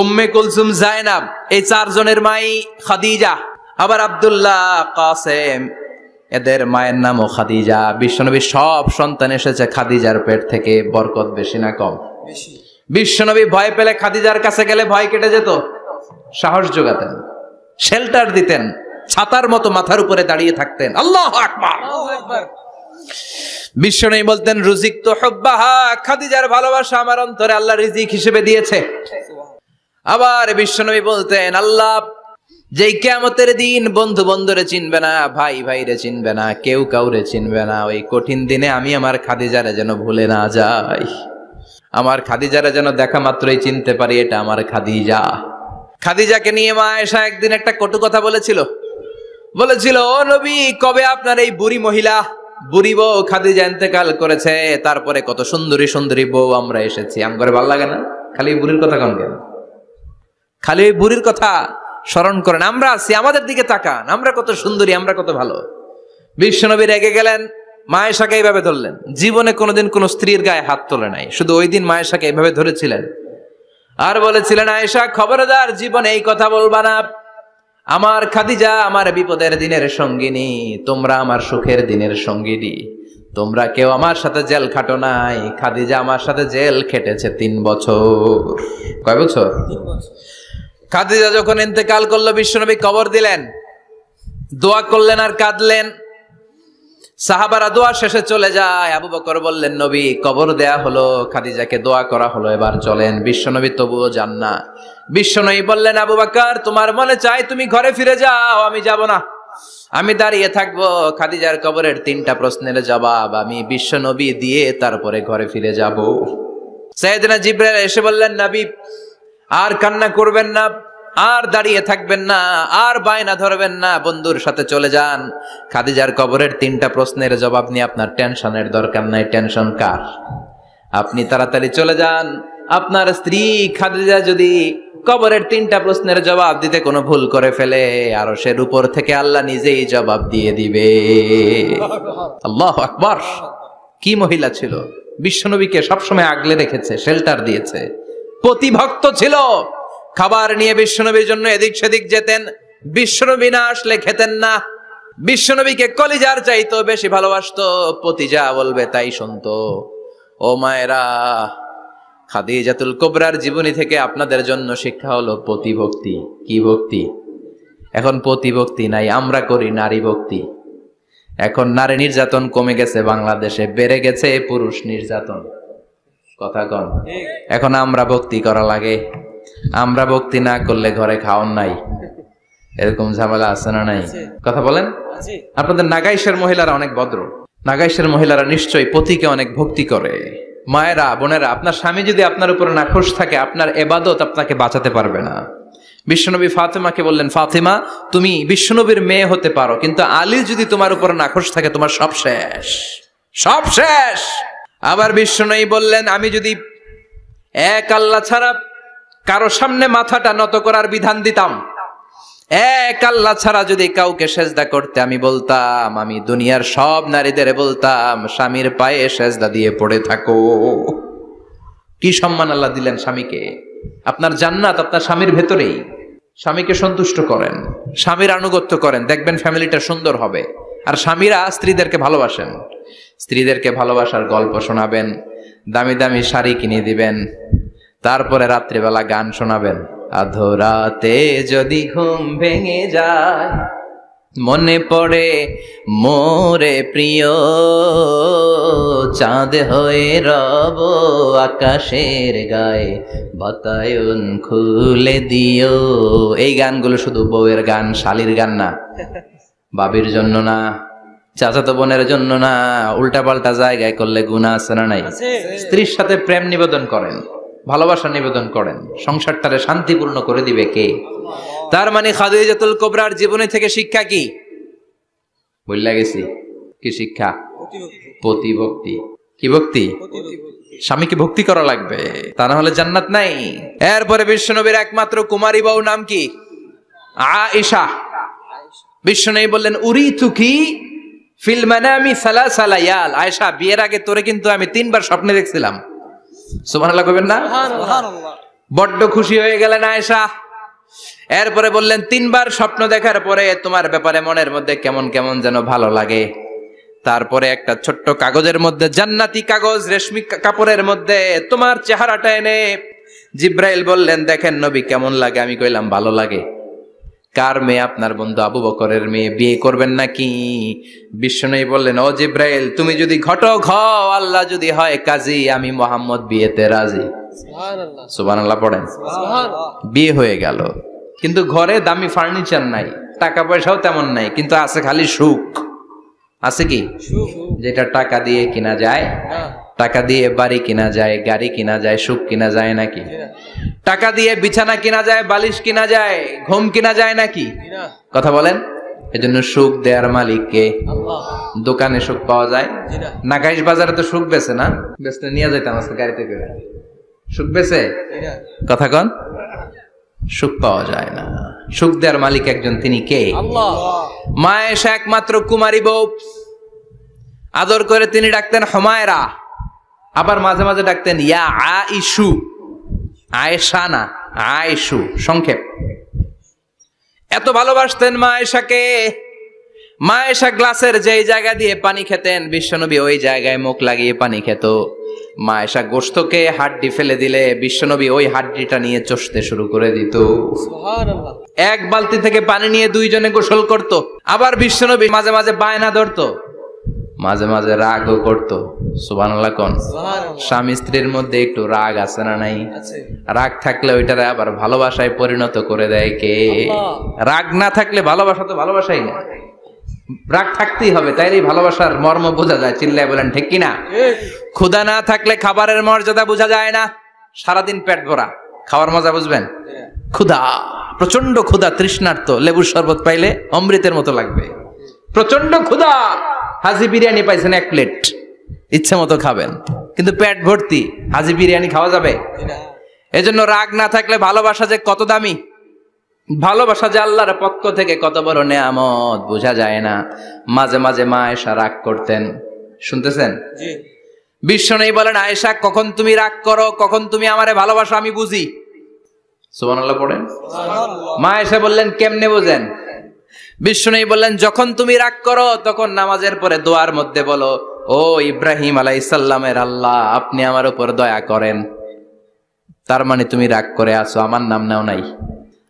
উম্মে কুলসুম জায়নাব এই চারজনের মাই খাদিজা। আবার আব্দুল্লাহ কাসেম এদের মায়ের নামও খাদিজা। বিশ্বনবী সব সন্তান এসেছে খাদিজার পেট থেকে বরকত বেশি না কম? বিশ্বনবী ভয় পেলে খাদিজার কাছে গেলে ভয় কেটে যেত? সাহস যোগাতেন শেল্টার দিতেন ছাতার মতো মাথার উপরে দাঁড়িয়ে থাকতেন। আল্লাহ আকবার! বিশ্বনবী বলতেন রুজিক তো হব্বাহা খাদিজার ভালোবাসা আমার অন্তরে আল্লাহ রিজিক হিসেবে দিয়েছে। আবার বিশ্বনবী বলতেন আল্লাহ যেই কেমতের দিন বন্ধু বন্ধুরে চিনবে না, ভাই ভাইরে চিনবে না, কেউ কাউরে চিনবে না, ওই কঠিন দিনে আমি আমার খাদিজারে যেন ভুলে না যাই। আমার খাদিজারে যেন দেখা মাত্রই চিনতে পারি এটা আমার খাদিজা। খাদিজাকে নিয়ে মা এসা একদিন একটা কটু কথা বলেছিল। বলেছিল, ও নবী, কবে আপনার এই বুড়ি মহিলা, বুড়ি বউ খাদিজা ইন্তেকাল করেছে? তারপরে কত সুন্দরী সুন্দরী বউ আমরা এসেছি। আম করে ভালো লাগে না? খালি বুড়ির কথা কন কেন? খালি ওই বুড়ির কথা স্মরণ করেন, আমরা আছি, আমাদের দিকে তাকান, আমরা কত সুন্দরী, আমরা কত ভালো। বিশ্বনবী রেগে গেলেন, মায়েশাকে এইভাবে ধরলেন। জীবনে কোনোদিন কোনো স্ত্রীর গায়ে হাত তোলে নাই, শুধু ওই দিন মায়েশাকে এইভাবে ধরেছিলেন। আর বলেছিলেন, আয়েশা, খবরদার, জীবনে এই কথা বলবা না। আমার খাদিজা আমার বিপদের দিনের সঙ্গিনী, তোমরা আমার সুখের দিনের সঙ্গিনী। তোমরা কেউ আমার সাথে জেল খাটো নাই, খাদিজা আমার সাথে জেল খেটেছে তিন বছর। কয় বছর। খাদিজা যখন ইন্তেকাল করল, বিশ্বনবী কবর দিলেন। দোয়া করলেন আর কাঁদলেন। সাহাবারা দোয়া শেষে চলে যায়। আবু বকর বললেন, নবী, কবর দেয়া হলো, খাদিজাকে দোয়া করা হলো, এবার চলেন। বিশ্বনবী তবুও যান না। বিশ্বনবী বললেন, আবু বকর, তোমার মনে চাই তুমি ঘরে ফিরে যাও, আমি যাব না। আমি দাঁড়িয়ে থাকব, খাদিজার কবরের তিনটা প্রশ্নের জবাব আমি বিশ্বনবী দিয়ে তারপরে ঘরে ফিরে যাব। সৈয়দনা জিব্রাইল এসে বললেন, নবী, আর কান্না করবেন না। আর দাঁড়িয়ে থাকবেন না, আর বায়না ধরবেন না, বন্ধুর সাথে চলে যান। খাদিজার কবরের তিনটা প্রশ্নের জবাব নিয়ে আপনার টেনশনের দরকার নাই, টেনশন কার? আপনি তাড়াতাড়ি চলে যান। আপনার স্ত্রী খাদিজা যদি কবরের তিনটা প্রশ্নের জবাব দিতে কোনো ভুল করে ফেলে আর সের উপর থেকে আল্লাহ নিজেই জবাব দিয়ে দিবে। আল্লাহ আকবর। কি মহিলা ছিল? বিশ্বনবীকে সবসময় আগলে রেখেছে শেল্টার দিয়েছে। প্রতিভক্ত ছিল। খাবার নিয়ে বিশ্বনবীর জন্য এদিক সেদিক যেতেন। বিশ্বনবী না আসলে খেতেন না। বিশ্বনবীকে কলিজার চাইতো বেশি ভালোবাসতো। পতি যা বলবে তাই শুনতো। ও মায়েরা খাদিজাতুল কোবরার জীবনী থেকে আপনাদের জন্য শিক্ষা হলো প্রতিভক্তি কি ভক্তি? এখন প্রতিভক্তি নাই আমরা করি নারী ভক্তি। এখন নারী নির্যাতন কমে গেছে বাংলাদেশে বেড়ে গেছে পুরুষ নির্যাতন। কথা কন। এখন আমরা ভক্তি করা লাগে। আমরা ভক্তি না করলে ঘরে খাওয়ান নাই। এরকম ঝামেলা আছে না নাই? কথা বলেন? আপনাদের নাগাইশের মহিলারা অনেক ভদ্র। নাগাইশের মহিলারা নিশ্চয়ই পতিকে অনেক ভক্তি করে। মায়েরা বোনেরা আপনার স্বামী যদি আপনার উপরে নাখোশ থাকে আপনার এবাদত আপনাকে বাঁচাতে পারবে না। বিশ্বনবী ফাতেমাকে বললেন ফাতেমা তুমি বিশ্বনবীর মেয়ে হতে পারো কিন্তু আলী যদি তোমার উপরে নাখোশ থাকে তোমার সব শেষ। সব শেষ! আবার বিশ্বনবী বললেন আমি যদি এক আল্লাহ ছাড়া কারও সামনে মাথাটা নত করার বিধান দিতাম। এক আল্লাহ ছাড়া যদি কাউকে সেজদা করতে আমি বলতাম, আমি দুনিয়ার সব নারীদের বলতাম, স্বামীর পায়ে সেজদা দিয়ে পড়ে থাকো। কি সম্মান আল্লাহ দিলেন স্বামীকে? আপনার জান্নাত আপনার স্বামীর ভেতরেই। স্বামীকে সন্তুষ্ট করেন, স্বামীর আনুগত্য করেন। দেখবেন ফ্যামিলিটা সুন্দর হবে। আর স্বামীরা স্ত্রীদেরকে ভালোবাসেন। স্ত্রীদেরকে ভালোবাসার গল্প শোনাবেন, দামি দামি শাড়ি কিনে দিবেন তারপরে রাত্রিবেলা গান শোনাবেন। আধরাতে যদি ঘুম ভেঙে যায় মনে পড়ে মোরে প্রিয় চাঁদ হয়ে রব আকাশের গায়ে বাতায়ন খুলে দিও। এই গানগুলো শুধু বউয়ের গান শালির গান না বাবির জন্য না চাচাতো বোনের জন্য না উল্টা পাল্টা জায়গায় করলে গুণা আছে না নাই? স্ত্রীর সাথে প্রেম নিবেদন করেন। ভালোবাসা নিবেদন করেন। সংসারটারে শান্তিপূর্ণ করে দিবে কে? তার মানে খাদিজাতুল কোবরার জীবনী থেকে শিক্ষা কি? বললা গেছি। কি শিক্ষা? প্রতিভক্তি। কি ভক্তি? স্বামীকে ভক্তি করা লাগবে। তা না হলে জান্নাত নাই। এরপরে বিশ্বনবীর একমাত্র কুমারী বউ নাম কি? আয়েশা। বিশ্বনবী বললেন উরি তুকি ফিল মানামি সালা লায়াল আয়েশা, বিয়ের আগে তোরে কিন্তু আমি তিনবার স্বপ্নে দেখছিলাম। সুবহানাল্লাহ কইবেন না? বড্ড খুশি হয়ে গেলেন আয়েশা। এরপরে বললেন তিনবার স্বপ্ন দেখার পরে তোমার ব্যাপারে মনের মধ্যে কেমন কেমন যেন ভালো লাগে। তারপরে একটা ছোট্ট কাগজের মধ্যে জান্নাতি কাগজ রেশমি কাপড়ের মধ্যে তোমার চেহারাটা এনে জিব্রাইল বললেন দেখেন নবী কেমন লাগে? আমি কইলাম ভালো লাগে। কার মেয়ে আপনার বন্ধু আবু বকরের মেয়ে? বিয়ে করবেন নাকি? বিশ্বনবী বললেন ও জিব্রাইল তুমি যদি ঘটক হও আল্লাহ যদি হয় কাজী আমি মোহাম্মদ বিয়েতে রাজি। সুবহানাল্লাহ। সুবহানাল্লাহ পড়েন। বিয়ে হয়ে গেল। কিন্তু ঘরে দামি ফার্নিচার নাই টাকা পয়সাও তেমন নাই কিন্তু আছে খালি সুখ। আছে কি? সুখ। যেটা টাকা দিয়ে কিনা যায় হ্যাঁ। টাকা দিয়ে বাড়ি কিনা যায় গাড়ি কিনা যায় সুখ কিনা যায় নাকি? টাকা দিয়ে বিছানা কিনা যায় বালিশ কিনা যায় ঘুম কিনা যায় নাকি? কথা বলেন। এজন্য সুখ দেয়ার মালিককে দোকানে সুখ পাওয়া যায়? জি না নাগাইশ বাজারে তো সুখ বেছে না। বেচতে নিয়ে যাইতাম আজকে গাড়িতে করে। সুখ বেছে? কথা কন। সুখ পাওয়া যায় না। সুখ দেওয়ার মালিক একজন তিনি কে? আল্লাহ। মায়েশ একমাত্র কুমারী বউ। আদর করে তিনি ডাকতেন হমায়রা। আবার মাঝে মাঝে ডাকতেন ইয়া আ আইসু আয়েশা না আয়েশু সংক্ষেপ। এত ভালোবাসতেন মা আয়েশাকে। মা আয়েশা গ্লাসের যেই জায়গা দিয়ে পানি খেতেন বিশ্বনবী ওই জায়গায় মুখ লাগিয়ে পানি খেত। মা আয়েশা গোস্তকে হাড্ডি ফেলে দিলে বিশ্বনবী ওই হাড্ডিটা নিয়ে চষতে শুরু করে দিত। এক বালতি থেকে পানি নিয়ে দুইজনে গোসল করত। আবার বিশ্বনবী মাঝে মাঝে বায়না ধরতো। মাঝে মাঝে রাগও করত। সুবহানাল্লাহ কোন? স্বামী স্ত্রীর মধ্যে একটু রাগ আছে না নাই? রাগ থাকলে ওইটারে আবার ভালোবাসায় পরিণত করে দেয় কে? রাগ না থাকলে ভালোবাসা তো ভালোবাসাই না। রাগ থাকতেই হবে তাইলেই ভালোবাসার মর্ম বোঝা যায়। চিল্লায় বলেন ঠিক কিনা? ক্ষুধা না থাকলে খাবারের মর্যাদা বোঝা যায় না। সারাদিন পেট ভরা। খাওয়ার মজা বুঝবেন? না ক্ষুধা প্রচণ্ড ক্ষুধা তৃষ্ণার্ত লেবুর শরবত পাইলে অমৃতের মতো লাগবে। প্রচণ্ড ক্ষুধা। হাজি বিরিয়ানি পাইছেন এক প্লেট। ইচ্ছে মতো খাবেন। কিন্তু পেট ভর্তি হাজি বিরিয়ানি খাওয়া যাবে? এজন্য রাগ না থাকলে ভালোবাসা যে কত দামি? ভালোবাসা যে আল্লাহর পক্ষ থেকে কত বড় নেয়ামত বোঝা যায় না। মাঝে মাঝে মা এসা রাগ করতেন। শুনতেছেন? জি। বিশ্ব নেই বলেন আয়েশা কখন তুমি রাগ করো? কখন তুমি আমারে ভালোবাসো? আমি বুঝি। সুবহানাল্লাহ পড়েন? সুবহানাল্লাহ। মা এসে বললেন কেমনে বোঝেন? নেই বললেন, যখন তুমি রাগ করো, তখন নামাজের পরে দোয়ার মধ্যে বলো, ও ইব্রাহিম আলাইসাল্লামের আল্লাহ, আপনি আমার উপর দয়া করেন। তার মানে তুমি রাগ করে আসো আমার নাম নাও নাই।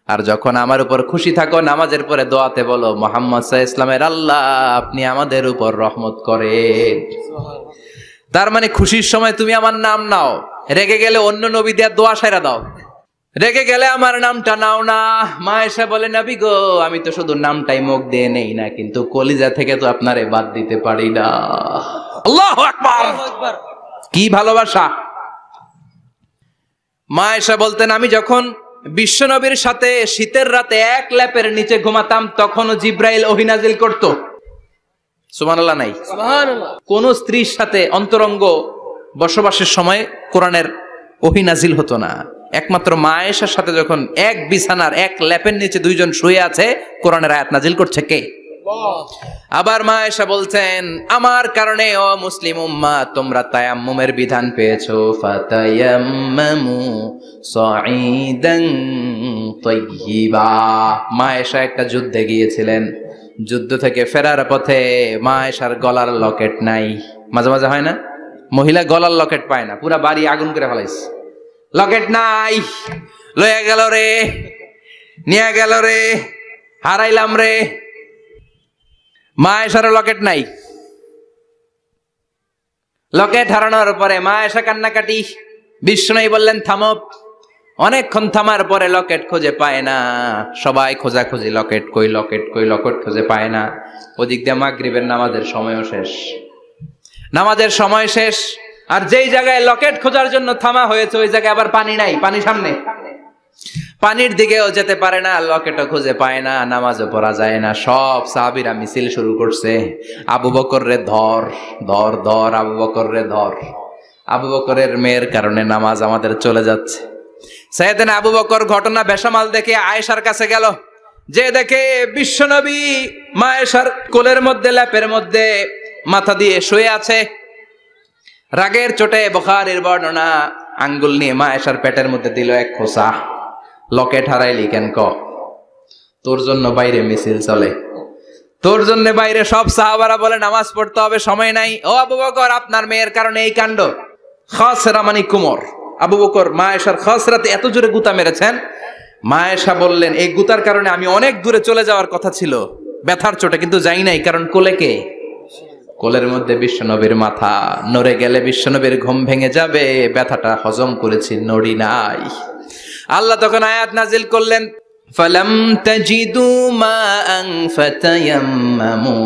আর যখন আমার উপর খুশি থাকো, নামাজের পরে দোয়াতে বলো, মোহাম্মদ ইসলামের আল্লাহ, আপনি আমাদের উপর রহমত করেন। তার মানে খুশির সময় তুমি আমার নাম নাও, রেগে গেলে অন্য নবী দেওয়ার দোয়া সাইরা দাও। রেগে গেলে আমার নামটা নাও না। মা এসে বলে নাবি গো আমি তো শুধু নামটাই মুখ দিয়ে নেই না কিন্তু কলিজা থেকে তো আপনারে বাদ দিতে পারি না। আল্লাহ কি ভালোবাসা। মা এসে বলতেন আমি যখন বিশ্বনবীর সাথে শীতের রাতে এক ল্যাপের নিচে ঘুমাতাম তখনও জিব্রাইল অহিনাজিল করত। সুবহানাল্লাহ নাই। কোন স্ত্রীর সাথে অন্তরঙ্গ বসবাসের সময় কোরআনের ওহিনাজিল হতো না। একমাত্র মায়েশার সাথে যখন এক বিছানার এক ল্যাপের নিচে দুইজন শুয়ে আছে, কোরআনের আয়াত নাজিল করছে কে? আবার মা এসা বলছেন, আমার কারণে ও মুসলিম উম্মা, তোমরা তায়াম্মুমের বিধান পেয়েছ। ফাতায়াম্মামু সাঈদান তাইয়্যিবা মা এসা একটা যুদ্ধে গিয়েছিলেন। যুদ্ধ থেকে ফেরার পথে মা এসার গলার লকেট নাই। মাঝে মাঝে হয় না? মহিলা গলার লকেট পায় না, পুরা বাড়ি আগুন করে ফেলাইছে। লকেট নাই। লয়ে গেল রে, নিয়ে গেল রে, হারাইলাম রে। মা এসার লকেট নাই। লকেট হারানোর পরে মা এসা কান্নাকাটি। বিষ্ণু বললেন, থামো অনেকক্ষণ থামার পরে লকেট খুঁজে পায় না। সবাই খোঁজাখুঁজি, লকেট কই লকেট কই, লকেট খুঁজে পায় না। ওদিক দিয়ে মাগরিবের নামাজের সময়ও শেষ। নামাজের সময় শেষ। আর যেই জায়গায় লকেট খোঁজার জন্য থামা হয়েছে, ওই জায়গায় আবার পানি নাই, পানি সামনে। পানির দিকেও যেতে পারে না, লকেটও খুঁজে পায় না, নামাজও পড়া যায় না। সব সাহাবিরা মিছিল শুরু করছে। আবু বকর রে ধর ধর ধর, আবু বকর রে ধর। আবু বকরের মেয়ের কারণে নামাজ আমাদের চলে যাচ্ছে। সাইয়েদেন আবু বকর ঘটনা বেসামাল দেখে আয়েশার কাছে গেল। যে দেখে বিশ্বনবী মায়েশার কোলের মধ্যে, ল্যাপের মধ্যে মাথা দিয়ে শুয়ে আছে। রাগের চোটে বখারের বর্ণনা, আঙ্গুল নিয়ে মায়েশার পেটের মধ্যে দিল এক খোসা। লকেট হারাইলি কেন ক? তোর জন্য বাইরে মিছিল চলে। তোর জন্য বাইরে সব সাহাবারা বলে নামাজ পড়তে হবে, সময় নাই। ও আবু বকর, আপনার মেয়ের কারণে এই কাণ্ড। খসরা মানে কুমর। আবু বকর মায়েশার খসরাতে এত জোরে গুতা মেরেছেন। মায়েশা বললেন, এই গুতার কারণে আমি অনেক দূরে চলে যাওয়ার কথা ছিল। ব্যথার চোটে, কিন্তু যাই নাই, কারণ কোলে কে? কোলের মধ্যে বিশ্বনবীর মাথা, নড়ে গেলে বিশ্বনবীর ঘুম ভেঙে যাবে, ব্যথাটা হজম করেছি, নড়ি নাই। আল্লাহ তখন আয়াত নাজিল করলেন, ফালাম তাজিদু মাআন ফাতায়াম্মামু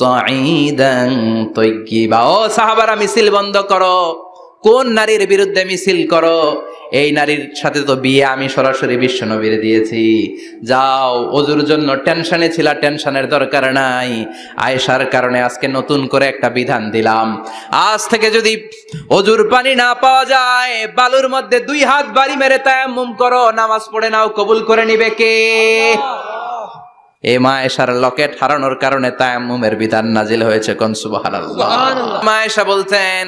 সাঈদান তাইয়্যিবা ও সাহাবারা, মিছিল বন্ধ করো, কোন নারীর বিরুদ্ধে মিছিল করো? এই নারীর সাথে তো বিয়ে আমি সরাসরি বিশ্বনবীর দিয়েছি। যাও অজুর জন্য টেনশনে ছিল টেনশনের দরকার নাই। আয়েশার কারণে আজকে নতুন করে একটা বিধান দিলাম। আজ থেকে যদি অজুর পানি না পাওয়া যায় বালুর মধ্যে দুই হাত বাড়ি মেরে তায়াম্মুম করো নামাজ পড়ে নাও কবুল করে নিবে কে? এ মা এসার লকেট হারানোর কারণে তায়াম্মুমের বিধান নাজিল হয়েছে কোন সুবহানাল্লাহ। মা এসা বলতেন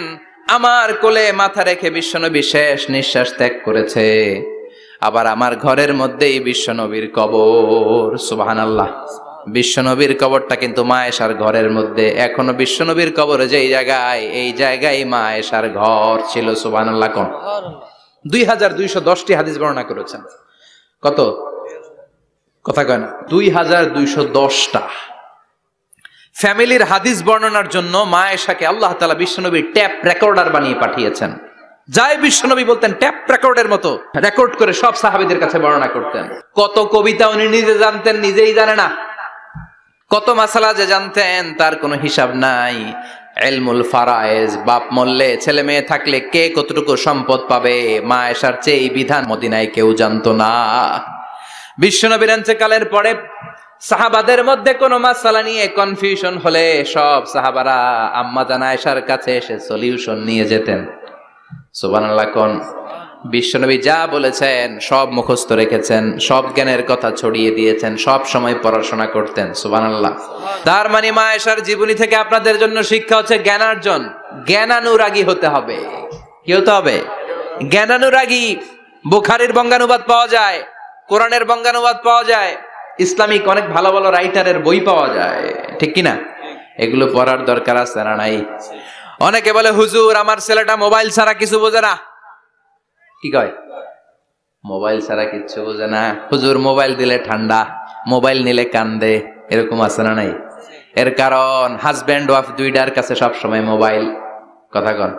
আমার কোলে মাথা রেখে বিশ্বনবী শেষ নিঃশ্বাস ত্যাগ করেছে। আবার আমার ঘরের মধ্যেই বিশ্বনবীর কবর। সুবহানাল্লাহ। বিশ্বনবীর কবরটা কিন্তু মা এসার ঘরের মধ্যে। এখনও বিশ্বনবীর কবর যেই জায়গায়, এই জায়গায় মা এসার ঘর ছিল। সুবহানাল্লাহ কোন? দুই হাজার দুইশো দশটি হাদিস বর্ণনা করেছেন। কত? কথা কয় না। দুই হাজার দুইশো দশটা। ফ্যামিলির হাদিস বর্ণনার জন্য মা এশাকে আল্লাহ তালা বিশ্বনবীর ট্যাপ রেকর্ডার বানিয়ে পাঠিয়েছেন। যাই বিশ্বনবী বলতেন, ট্যাপ রেকর্ডের মতো রেকর্ড করে সব সাহাবিদের কাছে বর্ণনা করতেন। কত কবিতা উনি নিজে জানতেন, নিজেই জানে না। কত মাসালা যে জানতেন, তার কোনো হিসাব নাই। এলমুল ফারায়েজ, বাপ মরলে ছেলে মেয়ে থাকলে কে কতটুকু সম্পদ পাবে? মা এসার চেয়ে এই বিধান মদিনায় কেউ জানতো না। বিশ্বনবীর কালের পরে সাহাবাদের মধ্যে কোনো মাসালা নিয়ে কনফিউশন হলে সব সাহাবারা আম্মা জানা কাছে এসে সলিউশন নিয়ে যেতেন। সুবহানাল্লাহ, কোন? বিশ্বনবী যা বলেছেন, সব মুখস্থ রেখেছেন, সব জ্ঞানের কথা ছড়িয়ে দিয়েছেন, সব সময় পড়াশোনা করতেন, সুবহানাল্লাহ। তার মানে মা জীবনী থেকে আপনাদের জন্য শিক্ষা হচ্ছে জ্ঞানার্জন, জ্ঞানানুরাগী হতে হবে। কি হতে হবে? জ্ঞানানুরাগী, বুখারির বঙ্গানুবাদ পাওয়া যায়, কোরআনের বঙ্গানুবাদ পাওয়া যায় ইসলামিক অনেক ভালো ভালো রাইটারের বই পাওয়া যায়। ঠিক কিনা? এগুলো পড়ার দরকার আছে না নাই? অনেকে বলে, হুজুর, আমার ছেলেটা মোবাইল ছাড়া কিছু বোঝে না। কি কয়? মোবাইল ছাড়া কিচ্ছু বোঝে না। হুজুর, মোবাইল দিলে ঠান্ডা, মোবাইল নিলে কান্দে। এরকম আছে না নাই? এর কারণ হাজব্যান্ড ওয়াইফ দুইটার কাছে সব সময় মোবাইল। কথা কন।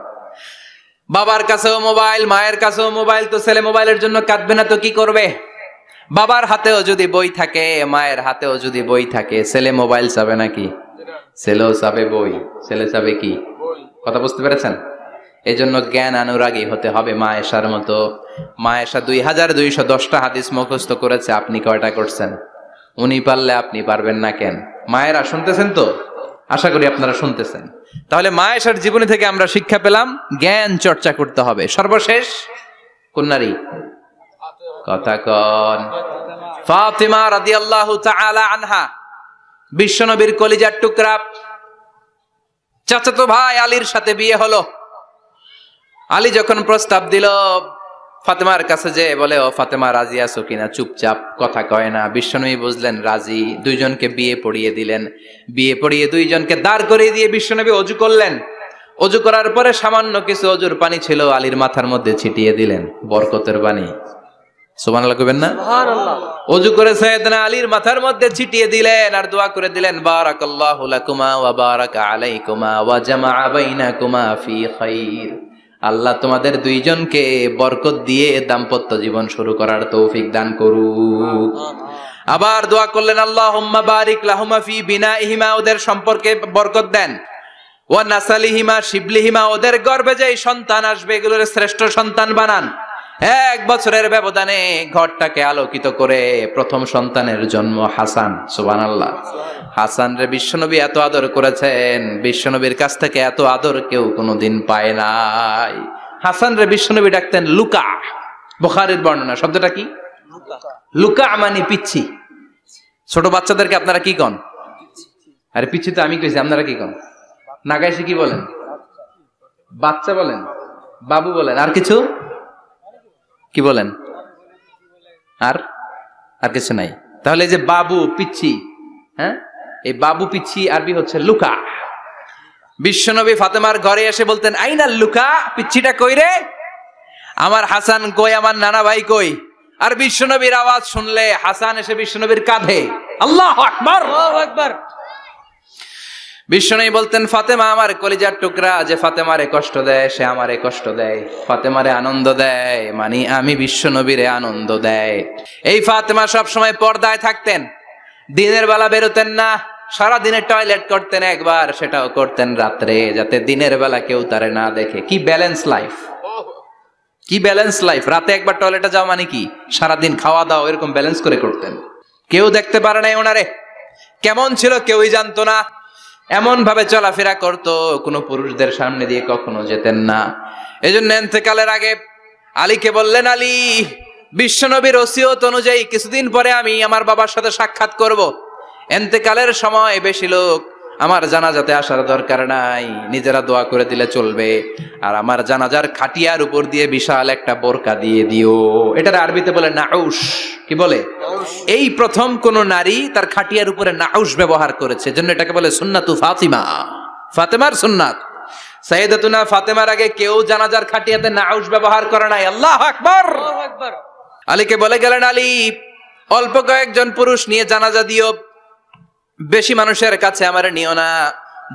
বাবার কাছেও মোবাইল, মায়ের কাছেও মোবাইল, তো ছেলে মোবাইলের জন্য কাঁদবে না তো কি করবে? বাবার হাতেও যদি বই থাকে মায়ের হাতেও যদি বই থাকে ছেলে মোবাইল চাবে নাকি? ছেলেও চাবে বই। ছেলে চাবে কি? কথা বুঝতে পেরেছেন? এই জন্য জ্ঞান অনুরাগী হতে হবে মা এসার মতো। মা এসা দুই হাজার দুইশো দশটা হাদিস মুখস্থ করেছে আপনি কয়টা করছেন? উনি পারলে আপনি পারবেন না কেন? মায়েরা শুনতেছেন তো? আশা করি আপনারা শুনতেছেন। তাহলে মা এসার জীবনী থেকে আমরা শিক্ষা পেলাম জ্ঞান চর্চা করতে হবে। সর্বশেষ কোন নারী কথা কন। ফাতিমা রাদিয়াল্লাহু তাআলা আনহা, বিশ্বনবীর কলিজার টুকরা। চাচাতো ভাই আলীর সাথে বিয়ে হলো। আলী যখন প্রস্তাব দিল, ফাতেমার কাছে যে বলে, ও ফাতেমা, রাজি আছো কিনা? চুপচাপ কথা কয় না। বিশ্বনবী বুঝলেন, রাজি। দুইজনকে বিয়ে পড়িয়ে দিলেন। বিয়ে পড়িয়ে দুইজনকে দাঁড় করিয়ে দিয়ে বিশ্বনবী অজু করলেন। অজু করার পরে সামান্য কিছু অজুর পানি ছিল আলীর মাথার মধ্যে ছিটিয়ে দিলেন, বরকতের পানি সুবহানাল্লাহ কইবেন না? অজু করে সৈয়দনা আলীর মাথার মধ্যে ছিটিয়ে দিলেন আর দোয়া করে দিলেন বারাকাল্লাহু লাকুমা ওয়া বারাকা আলাইকুমা ওয়া জামাআ বাইনাকুমা ফি খাইর। আল্লাহ তোমাদের দুইজনকে বরকত দিয়ে দাম্পত্য জীবন শুরু করার তৌফিক দান করুক। আবার দোয়া করলেন আল্লাহুম্মা বারিক লাহুমা ফি বিনাইহিমা। ওদের সম্পর্কে বরকত দেন। ওয়া নাসালিহিমা শিবলিহিমা। ওদের গর্ভে যে সন্তান আসবে এগুলোর শ্রেষ্ঠ সন্তান বানান। এক বছরের ব্যবধানে ঘরটাকে আলোকিত করে প্রথম সন্তানের জন্ম হাসান সুবান আল্লাহ হাসান রে বিশ্বনবী এত আদর করেছেন, বিশ্বনবীর কাছ থেকে এত আদর কেউ কোনোদিন পায় নাই। হাসান রে বিশ্বনবী ডাকতেন লুকা, বুখারীর বর্ণনা, শব্দটা কি? লুকা মানে পিচ্ছি। ছোট বাচ্চাদেরকে আপনারা কি কন? আরে পিছু তো আমি কইছি, আপনারা কি কন? নাগাইছে কি বলেন? বাচ্চা বলেন, বাবু বলেন, আর কিছু? কি বলেন? আর? আর কিছু নাই। তাহলে যে বাবু, পিচ্ছি হ্যাঁ? এই বাবু, পিচ্ছি, আরবি হচ্ছে লুকা। বিশ্বনবী ফাতেমার ঘরে এসে বলতেন, আইনাল লুকা, পিচ্ছিটা কই রে? আমার হাসান কই, আমার নানা ভাই কই? আর বিশ্বনবীর আওয়াজ শুনলে হাসান এসে বিশ্বনবীর কাঁধে। আল্লাহ আকবার! আল্লাহু আকবার! বিশ্বনবী বলতেন, ফাতেমা আমার কলিজার টুকরা, যে ফাতেমারে কষ্ট দেয়, সে আমারে কষ্ট দেয়। ফাতেমারে আনন্দ দেয় মানে আমি বিশ্ব বিশ্বনবীরে আনন্দ দেয়। এই ফাতেমা সব সময় পর্দায় থাকতেন। দিনের বেলা বেরোতেন না সারা দিনে টয়লেট করতেন একবার, সেটাও করতেন রাত্রে, যাতে দিনের বেলা কেউ তারে না দেখে। কি ব্যালেন্স লাইফ কি ব্যালেন্স লাইফ রাতে একবার টয়লেটে যাওয়া মানে কি? সারাদিন খাওয়া দাওয়া এরকম ব্যালেন্স করে করতেন। কেউ দেখতে পারে নাই ওনারে। কেমন ছিল কেউই জানতো না। এমন ভাবে চলাফেরা করতো, কোনো পুরুষদের সামনে দিয়ে কখনো যেতেন না। এই জন্য এন্তেকালের আগে আলীকে বললেন, আলী, বিশ্বনবীর ওসিয়ত অনুযায়ী কিছুদিন পরে আমি আমার বাবার সাথে সাক্ষাৎ করব। এন্তেকালের সময় বেশি লোক আমার জানাজাতে আসার দরকার নাই নিজেরা দোয়া করে দিলে চলবে। আর আমার জানাজার খাটিয়ার উপর দিয়ে বিশাল একটা বোরকা দিয়ে দিও। এটার আরবিতে বলে নাউস কি বলে? এই প্রথম কোন নারী তার খাটিয়ার উপরে নাউস ব্যবহার করেছে জন্য এটাকে বলে সুন্নাতু ফাতিমা। ফাতেমার সুন্নাত। সাইয়েদাতুনা ফাতেমার আগে কেউ জানাজার খাটিয়াতে নাউস ব্যবহার করে নাই। আল্লাহ আকবার! আল্লাহু আলীকে বলে গেলেন আলী অল্প কয়েকজন পুরুষ নিয়ে জানাজা দিও। বেশি মানুষের কাছে আমার নিও না।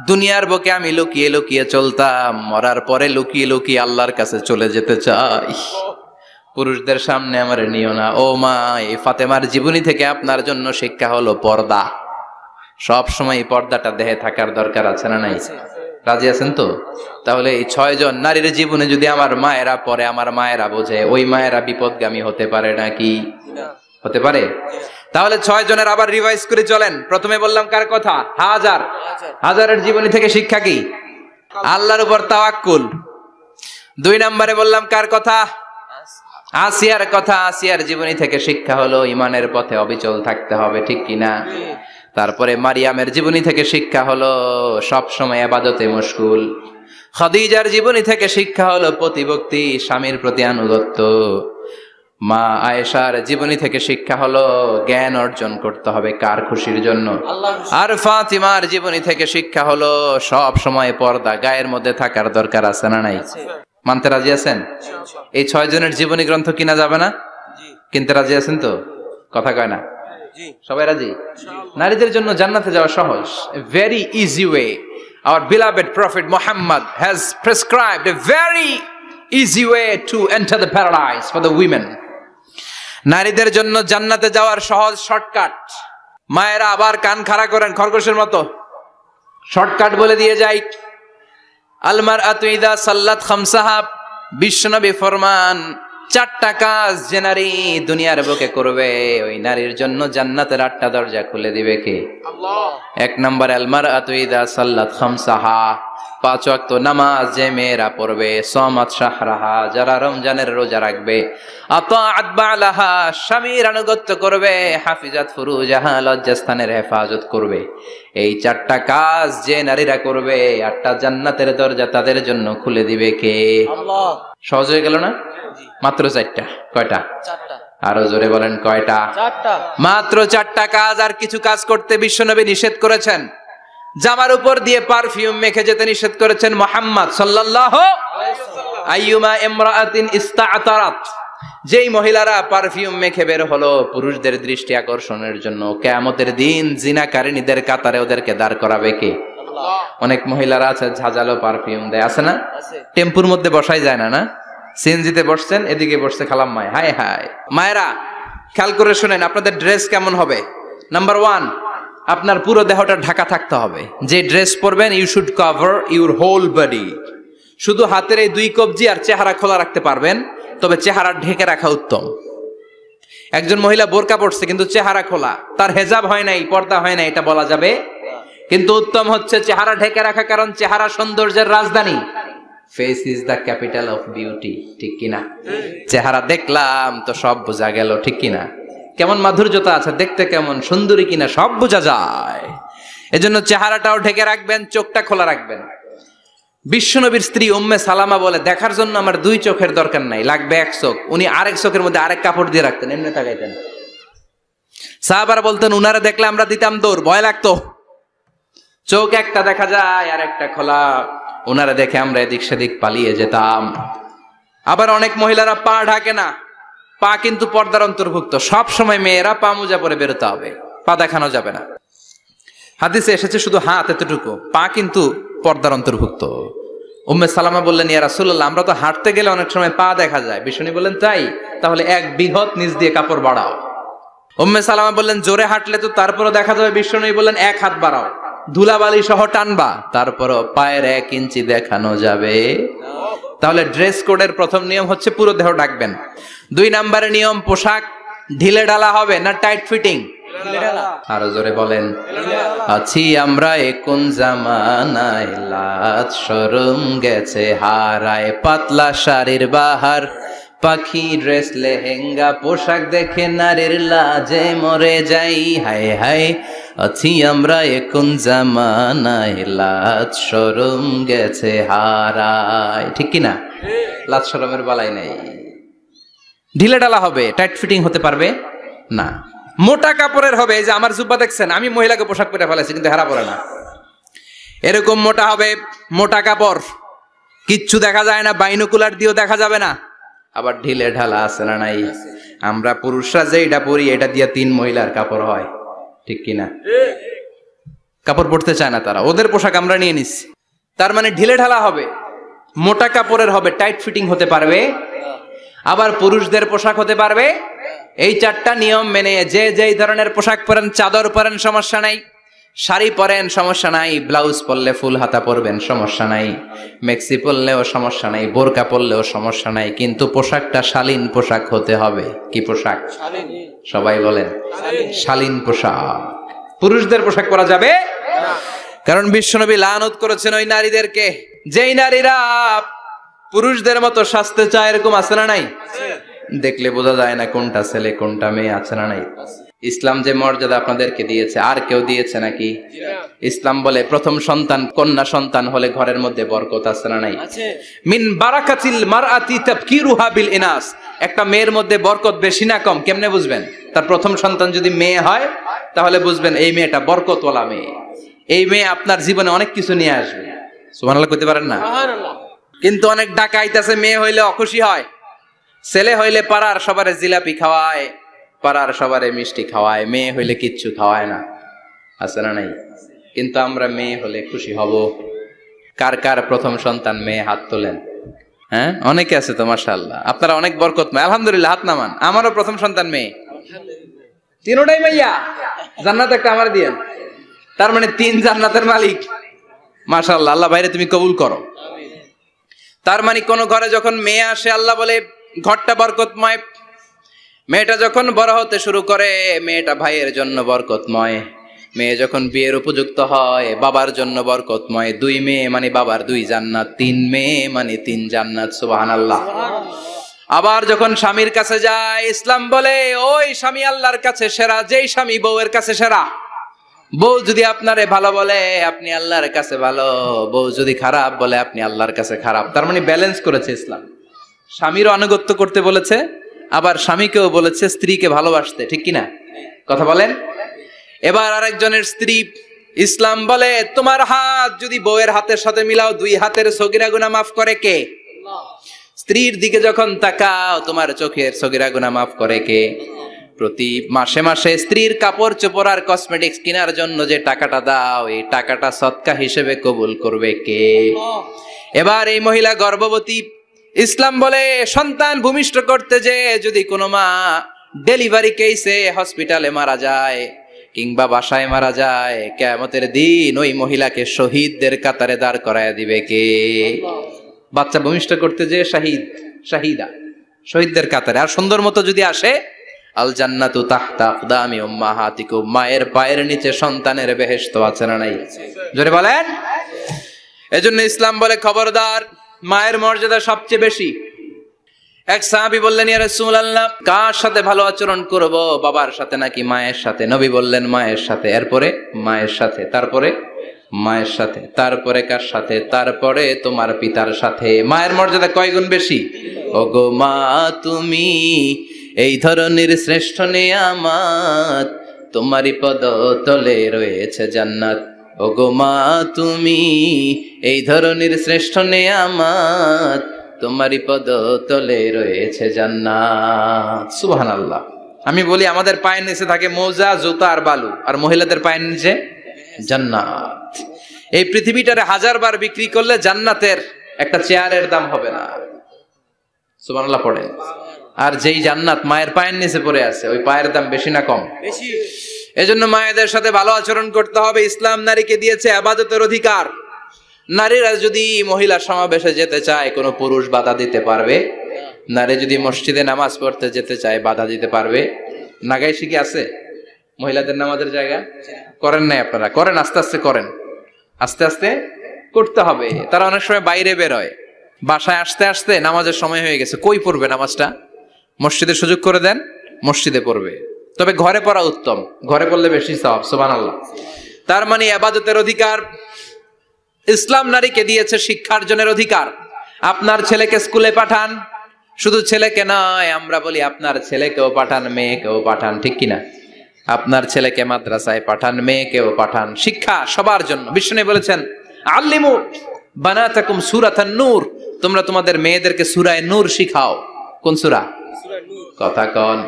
দুনিয়ার বুকে আমি লুকিয়ে লুকিয়ে চলতাম, মরার পরে লুকিয়ে লুকিয়ে আল্লাহর কাছে চলে যেতে চাই। পুরুষদের সামনে আমার নিও না। ও মা, এই ফাতেমার জীবনী থেকে আপনার জন্য শিক্ষা হলো পর্দা। সব সময় পর্দাটা দেহে থাকার দরকার আছে না নাই? রাজি আছেন তো? তাহলে এই ছয় জন নারীর জীবনে যদি আমার মায়েরা পরে আমার মায়েরা বোঝে, ওই মায়েরা বিপদগামী হতে পারে নাকি? হতে পারে? তাহলে ছয় জনের আবার রিভাইজ করে চলেন। প্রথমে বললাম কার কথা? হাজার। হাজারের জীবনী থেকে শিক্ষা কি? আল্লাহর উপর তাওয়াক্কুল। দুই নম্বরে বললাম কার কথা? আসিয়ার কথা। আসিয়ার জীবনী থেকে শিক্ষা হলো ইমানের পথে অবিচল থাকতে হবে ঠিক কিনা তারপরে মারিয়ামের জীবনী থেকে শিক্ষা হলো সব সময় আবাদতে মুশকুল। খদিজার জীবনী থেকে শিক্ষা হলো প্রতিভক্তি স্বামীর প্রতি আনুগত্য। মা আয়েশার জীবনী থেকে শিক্ষা হলো জ্ঞান অর্জন করতে হবে কার খুশির জন্য? আর ফাতিমার জীবনী থেকে শিক্ষা হলো সব সময় পর্দা গায়ের মধ্যে থাকার দরকার আছে না নাই? মানতে রাজি আছেন? এই ছয় জনের জীবনী গ্রন্থ কিনা যাবে না? কিনতে রাজি আছেন তো? কথা কয় না? সবাই রাজি? নারীদের জন্য জান্নাতে যাওয়া সহজ। Very easy way our beloved prophet Muhammad has prescribed a very easy way to enter the paradise for the women. নারীদের জন্য জান্নাতে যাওয়ার সহজ শর্টকাট। মায়েরা আবার কান খাড়া করেন খরগোশের মতো। শর্টকাট বলে দিয়ে যাই। আলমার আতুইদা সাল্লাত খামসাহাব বিশ্বনবী ফরমান চারটা কাজ যে নারী দুনিয়ার বুকে করবে ওই নারীর জন্য জান্নাতের আটটা দরজা খুলে দিবে কে? এক নম্বর আলমার আতুইদা সাল্লাত খামসাহা। পাঁচ ওয়াক্ত নামাজ যে মেয়েরা পড়বে সমাত শাহরাহা যারা রমজানের রোজা রাখবে স্বামীর আনুগত্য করবে হাফিজাত ফুরুজাহা লজ্জাস্থানের হেফাজত করবে। এই চারটা কাজ যে নারীরা করবে আটটা জান্নাতের দরজা তাদের জন্য খুলে দিবে কে? সহজ হয়ে গেল না? মাত্র চারটা। কয়টা? আরও জোরে বলেন কয়টা? মাত্র চারটা কাজ আর কিছু কাজ করতে বিশ্বনবী নিষেধ করেছেন। জামার উপর দিয়ে পারফিউম মেখে যেতে নিষেধ করেছেন মোহাম্মদ সাল্লাল্লাহ আইয়ুমা ইস্তাআতারাত যেই মহিলারা পারফিউম মেখে বের হলো পুরুষদের দৃষ্টি আকর্ষণের জন্য কেয়ামতের দিন জিনাকারিনীদের কাতারে ওদেরকে দাঁড় করাবে কে? অনেক মহিলারা আছে ঝাঁঝালো পারফিউম দেয় আছে না? টেম্পুর মধ্যে বসাই যায় না না? সিএনজিতে বসছেন এদিকে বসছে খালাম মায়। হায় হায়। মায়েরা খেয়াল করে শুনেন আপনাদের ড্রেস কেমন হবে? নাম্বার ওয়ান আপনার পুরো দেহটা ঢাকা থাকতে হবে। যে ড্রেস পরবেন you should cover your whole body শুধু হাতের এই দুই কবজি আর চেহারা খোলা রাখতে পারবেন, তবে চেহারা ঢেকে রাখা উত্তম। একজন মহিলা বোরকা পড়ছে কিন্তু চেহারা খোলা। তার হেজাব হয় নাই, পর্দা হয় নাই, এটা বলা যাবে। কিন্তু উত্তম হচ্ছে চেহারা ঢেকে রাখা, কারণ চেহারা সৌন্দর্যের রাজধানী। Face is the capital of beauty ঠিক কিনা? চেহারা দেখলাম তো সব বোঝা গেল, ঠিক কিনা? কেমন মাধুর্যতা আছে, দেখতে কেমন, সুন্দরী কিনা, সব বোঝা যায়। এজন্য চেহারাটাও ঢেকে রাখবেন, চোখটা খোলা রাখবেন। বিশ্বনবীর স্ত্রী উম্মে সালামা বলে, দেখার জন্য আমার দুই চোখের দরকার নাই, লাগবে এক চোখ। উনি আরেক চোখের মধ্যে আরেক কাপড় দিয়ে রাখতেন, এমনি তাকাইতেন। সাহাবারা বলতেন, উনারা দেখলে আমরা দিতাম দৌড়, ভয় লাগতো। চোখ একটা দেখা যায়, আর একটা খোলা। ওনারা দেখে আমরা এদিক সেদিক পালিয়ে যেতাম। আবার অনেক মহিলারা পা ঢাকে না পা কিন্তু পর্দার অন্তর্ভুক্ত। সব সময় মেয়েরা পা মোজা পরে বেরোতে হবে। পা দেখানো যাবে না। হাদিসে এসেছে শুধু হাত এতটুকু। পা কিন্তু পর্দার অন্তর্ভুক্ত। উম্মে সালামা বললেন, ইয়া রাসূলুল্লাহ, আমরা তো হাঁটতে গেলে অনেক সময় পা দেখা যায়। বিষ্ণু বললেন, তাই? তাহলে এক বৃহৎ নিচ দিয়ে কাপড় বাড়াও। উম্মে সালামা বললেন, জোরে হাঁটলে তো তারপরও দেখা যাবে। বিষ্ণু বললেন, এক হাত বাড়াও। ধুলাবালি সহ টানবা, তারপরও পায়ের এক ইঞ্চি দেখানো যাবে। তাহলে ড্রেস কোডের প্রথম নিয়ম হচ্ছে পুরো দেহ ডাকবেন দুই নম্বরে নিয়ম পোশাক ঢিলে ডালা হবে না টাইট ফিটিং আরও জোরে বলেন। আছি আমরা একুন জামানায় লাত শরম গেছে হারায় পাতলা শাড়ির বাহার। পাখি ড্রেস, লেহেঙ্গা, পোশাক দেখে নারীর লাজে মরে যাই। হায় হায়, আছি আমরা এখন জামানায়, লাজ শরম গেছে হারায়। ঠিক কি না? লাজ শরমের বালাই নেই। ঢিলে ডালা হবে টাইট ফিটিং হতে পারবে? না। মোটা কাপড়ের হবে যে আমার জুব্বা দেখছেন, আমি মহিলাকে পোশাক পরে ফেলেছি কিন্তু হেরা পরে না। এরকম মোটা হবে, মোটা কাপড়। কিচ্ছু দেখা যায় না, বাইনোকুলার দিয়েও দেখা যাবে না। আবার ঢিলে ঢালা আছে না নাই? আমরা পুরুষরা যে এটা পরি, এটা দিয়ে তিন মহিলার কাপড় হয়। ঠিক কিনা? কাপড় পরতে চায় না তারা। ওদের পোশাক আমরা নিয়ে নিচ্ছি। তার মানে ঢিলে ঢালা হবে, মোটা কাপড়ের হবে, টাইট ফিটিং হতে পারবে। আবার পুরুষদের পোশাক হতে পারবে। এই চারটা নিয়ম মেনে যে যেই ধরনের পোশাক পরেন, চাদর পরেন, সমস্যা নাই। শাড়ি পরেন সমস্যা নাই। ব্লাউজ পরলে ফুল হাতা পরবেন সমস্যা নাই। মেক্সি পরলেও সমস্যা নাই বোরকা পরলেও সমস্যা নাই কিন্তু পোশাকটা শালীন পোশাক হতে হবে। কি পোশাক? সবাই বলেন শালীন। পোশাক। পুরুষদের পোশাক পরা যাবে? কারণ বিশ্বনবী লানত করেছেন ওই নারীদেরকে। যেই নারীরা পুরুষদের মতো স্বাস্থ্য চায় এরকম আছে না নাই? দেখলে বোঝা যায় না কোনটা ছেলে কোনটা মেয়ে আছে না নাই? ইসলাম যে মর্যাদা আপনাদেরকে দিয়েছে আর কেউ দিয়েছে নাকি? ইসলাম বলে প্রথম সন্তান কন্যা সন্তান হলে ঘরের মধ্যে বরকত আছে না নাই? মিন বারাকাতিল মারআতি তাবকিরুহা বিল ইনাস। একটা মেয়ের মধ্যে বরকত বেশি না কম কেমনে বুঝবেন? তার প্রথম সন্তান যদি মেয়ে হয় তাহলে বুঝবেন এই মেয়েটা বরকতওয়ালা মেয়ে। এই মেয়ে আপনার জীবনে অনেক কিছু নিয়ে আসবে। সুবহানাল্লাহ কইতে পারেন না? সুবহানাল্লাহ। কিন্তু অনেক ডাকাইতাছে মেয়ে হইলে অখুশি হয়। ছেলে হইলে পাড়ার সবারে জিলাপি খাওয়ায়। পাড়ার সবারে মিষ্টি খাওয়ায়, মেয়ে হইলে কিচ্ছু খাওয়ায় না। আছে না নাই? কিন্তু আমরা মেয়ে হলে খুশি হব। কার কার প্রথম সন্তান মেয়ে হাত তোলেন? হ্যাঁ? অনেকে আছে তো, মাশাআল্লাহ। আপনারা অনেক বরকত বরকতময়। আলহামদুলিল্লাহ, হাত নামান। আমারও প্রথম সন্তান মেয়ে। তিনোটাই মাইয়া? জান্নাত একটা আমার দিয়েন। তার মানে তিন জান্নাতের মালিক। মাশাআল্লাহ, আল্লাহ বাইরে তুমি কবুল করো। তার মানে কোন ঘরে যখন মেয়ে আসে, আল্লাহ বলে, ঘরটা বরকতময় মেয়েটা যখন বড় হতে শুরু করে, মেয়েটা ভাইয়ের জন্য বরকতময়। মেয়ে যখন বিয়ের উপযুক্ত হয়, বাবার জন্য বরকতময়। দুই মেয়ে মানে বাবার দুই জান্নাত, তিন মেয়ে মানে তিন জান্নাত, সুবহানাল্লাহ। আবার যখন স্বামীর কাছে যায়, ইসলাম বলে, ওই স্বামী আল্লাহর কাছে সেরা, যেই স্বামী বউয়ের কাছে সেরা। বউ যদি আপনারে ভালো বলে, আপনি আল্লাহর কাছে ভালো। বউ যদি খারাপ বলে, আপনি আল্লাহর কাছে খারাপ। তার মানে ব্যালেন্স করেছে ইসলাম। স্বামীরও আনুগত্য করতে বলেছে আবার স্বামীকেও বলেছে স্ত্রীকে ভালোবাসতে, ঠিক কিনা? কথা বলেন? এবার আরেকজনের স্ত্রী ইসলাম বলে, তোমার হাত যদি বউয়ের হাতের সাথে মিলাও, দুই হাতের সগিরা গুনা মাফ করে কে? স্ত্রীর দিকে যখন তাকাও, তোমার চোখের সগিরা গুনা মাফ করে কে? প্রতি মাসে মাসে স্ত্রীর কাপড় চোপড় আর কসমেটিক্স কেনার জন্য যে টাকাটা দাও, এই টাকাটা সৎকা হিসেবে কবুল করবে কে? এবার এই মহিলা গর্ভবতী ইসলাম বলে, সন্তান ভূমিষ্ঠ করতে যে যদি কোনো মা ডেলিভারি কেসে হসপিটালে মারা যায়, কিংবা বাসায় মারা যায় কেমতের দিন ওই মহিলাকে শহীদদের কাতারে দাঁড় করায় দিবে কে? বাচ্চা ভূমিষ্ঠ করতে যে শাহিদ, শাহিদা, শহীদদের কাতারে। আর সুন্দর মতো যদি আসে আল জান্নাতু তাহতা আকদামি উম্মাহাতিকুম, মায়ের পায়ের নিচে সন্তানের বেহেশত আছে না নাই? জোরে বলেন? এজন্য ইসলাম বলে খবরদার মায়ের মর্যাদা সবচেয়ে বেশি। এক সাহাবি বললেন, ইয়া রাসূলুল্লাহ, কার সাথে ভালো আচরণ করব? বাবার সাথে নাকি মায়ের সাথে? নবী বললেন, মায়ের সাথে। এরপরে, মায়ের সাথে। তারপরে, মায়ের সাথে। তারপরে, কার সাথে? তারপরে, তোমার পিতার সাথে। মায়ের মর্যাদা কয় গুণ বেশি? ওগো মা, তুমি এই ধরনের শ্রেষ্ঠ নিয়ামত। তোমারই পদ তলে রয়েছে জান্নাত। ওগো মা, তুমি এই ধরনের শ্রেষ্ঠ নিয়ামত তোমারই পদ তলে রয়েছে জান্নাত। সুবহানাল্লাহ। আমি বলি, আমাদের পায়ের নিচে থাকে মোজা, জুতা আর বালু, আর মহিলাদের পায়ের নিচে জান্নাত। এই পৃথিবীটারে হাজার বার বিক্রি করলে জান্নাতের একটা চেয়ারের দাম হবে না। সুবহানাল্লাহ পড়েন। আর যেই জান্নাত মায়ের পায়ের নিচে পড়ে আছে, ওই পায়ের দাম বেশি না কম? বেশি। এজন্য মায়েদের সাথে ভালো আচরণ করতে হবে। ইসলাম নারীকে দিয়েছে আবাদতের অধিকার। নারীরা যদি মহিলা সমাবেশে যেতে চায়, কোনো পুরুষ বাধা দিতে পারবে। নারী যদি মসজিদে নামাজ পড়তে যেতে চায়, বাধা দিতে পারবে। নাগাই শিখে আছে? মহিলাদের নামাজের জায়গা? করেন নাই আপনারা? করেন, আস্তে আস্তে করেন। আস্তে আস্তে করতে হবে। তারা অনেক সময় বাইরে বেরোয়। বাসায় আসতে আসতে নামাজের সময় হয়ে গেছে। কই পড়বে নামাজটা? মসজিদে সুযোগ করে দেন, মসজিদে পড়বে। তবে ঘরে পড়া উত্তম। ঘরে পড়লে বেশি সব সোবান আল্লাহ তার মানে আবাদতের অধিকার, ইসলাম নারীকে দিয়েছে শিক্ষার্জনের অধিকার। আপনার ছেলেকে স্কুলে পাঠান, শুধু ছেলেকে নয়, আমরা বলি আপনার ছেলেকেও পাঠান, মেয়েকেও পাঠান, ঠিক কিনা? আপনার ছেলেকে মাদ্রাসায় পাঠান, মেয়েকেও পাঠান, শিক্ষা সবার জন্য। বিষ্ণু বলেছেন, আল্লিমু বানাতাকুম সুরাতান নূর। তোমরা তোমাদের মেয়েদেরকে সুরায় নূর শিখাও। কোন সুরা? কথা কন।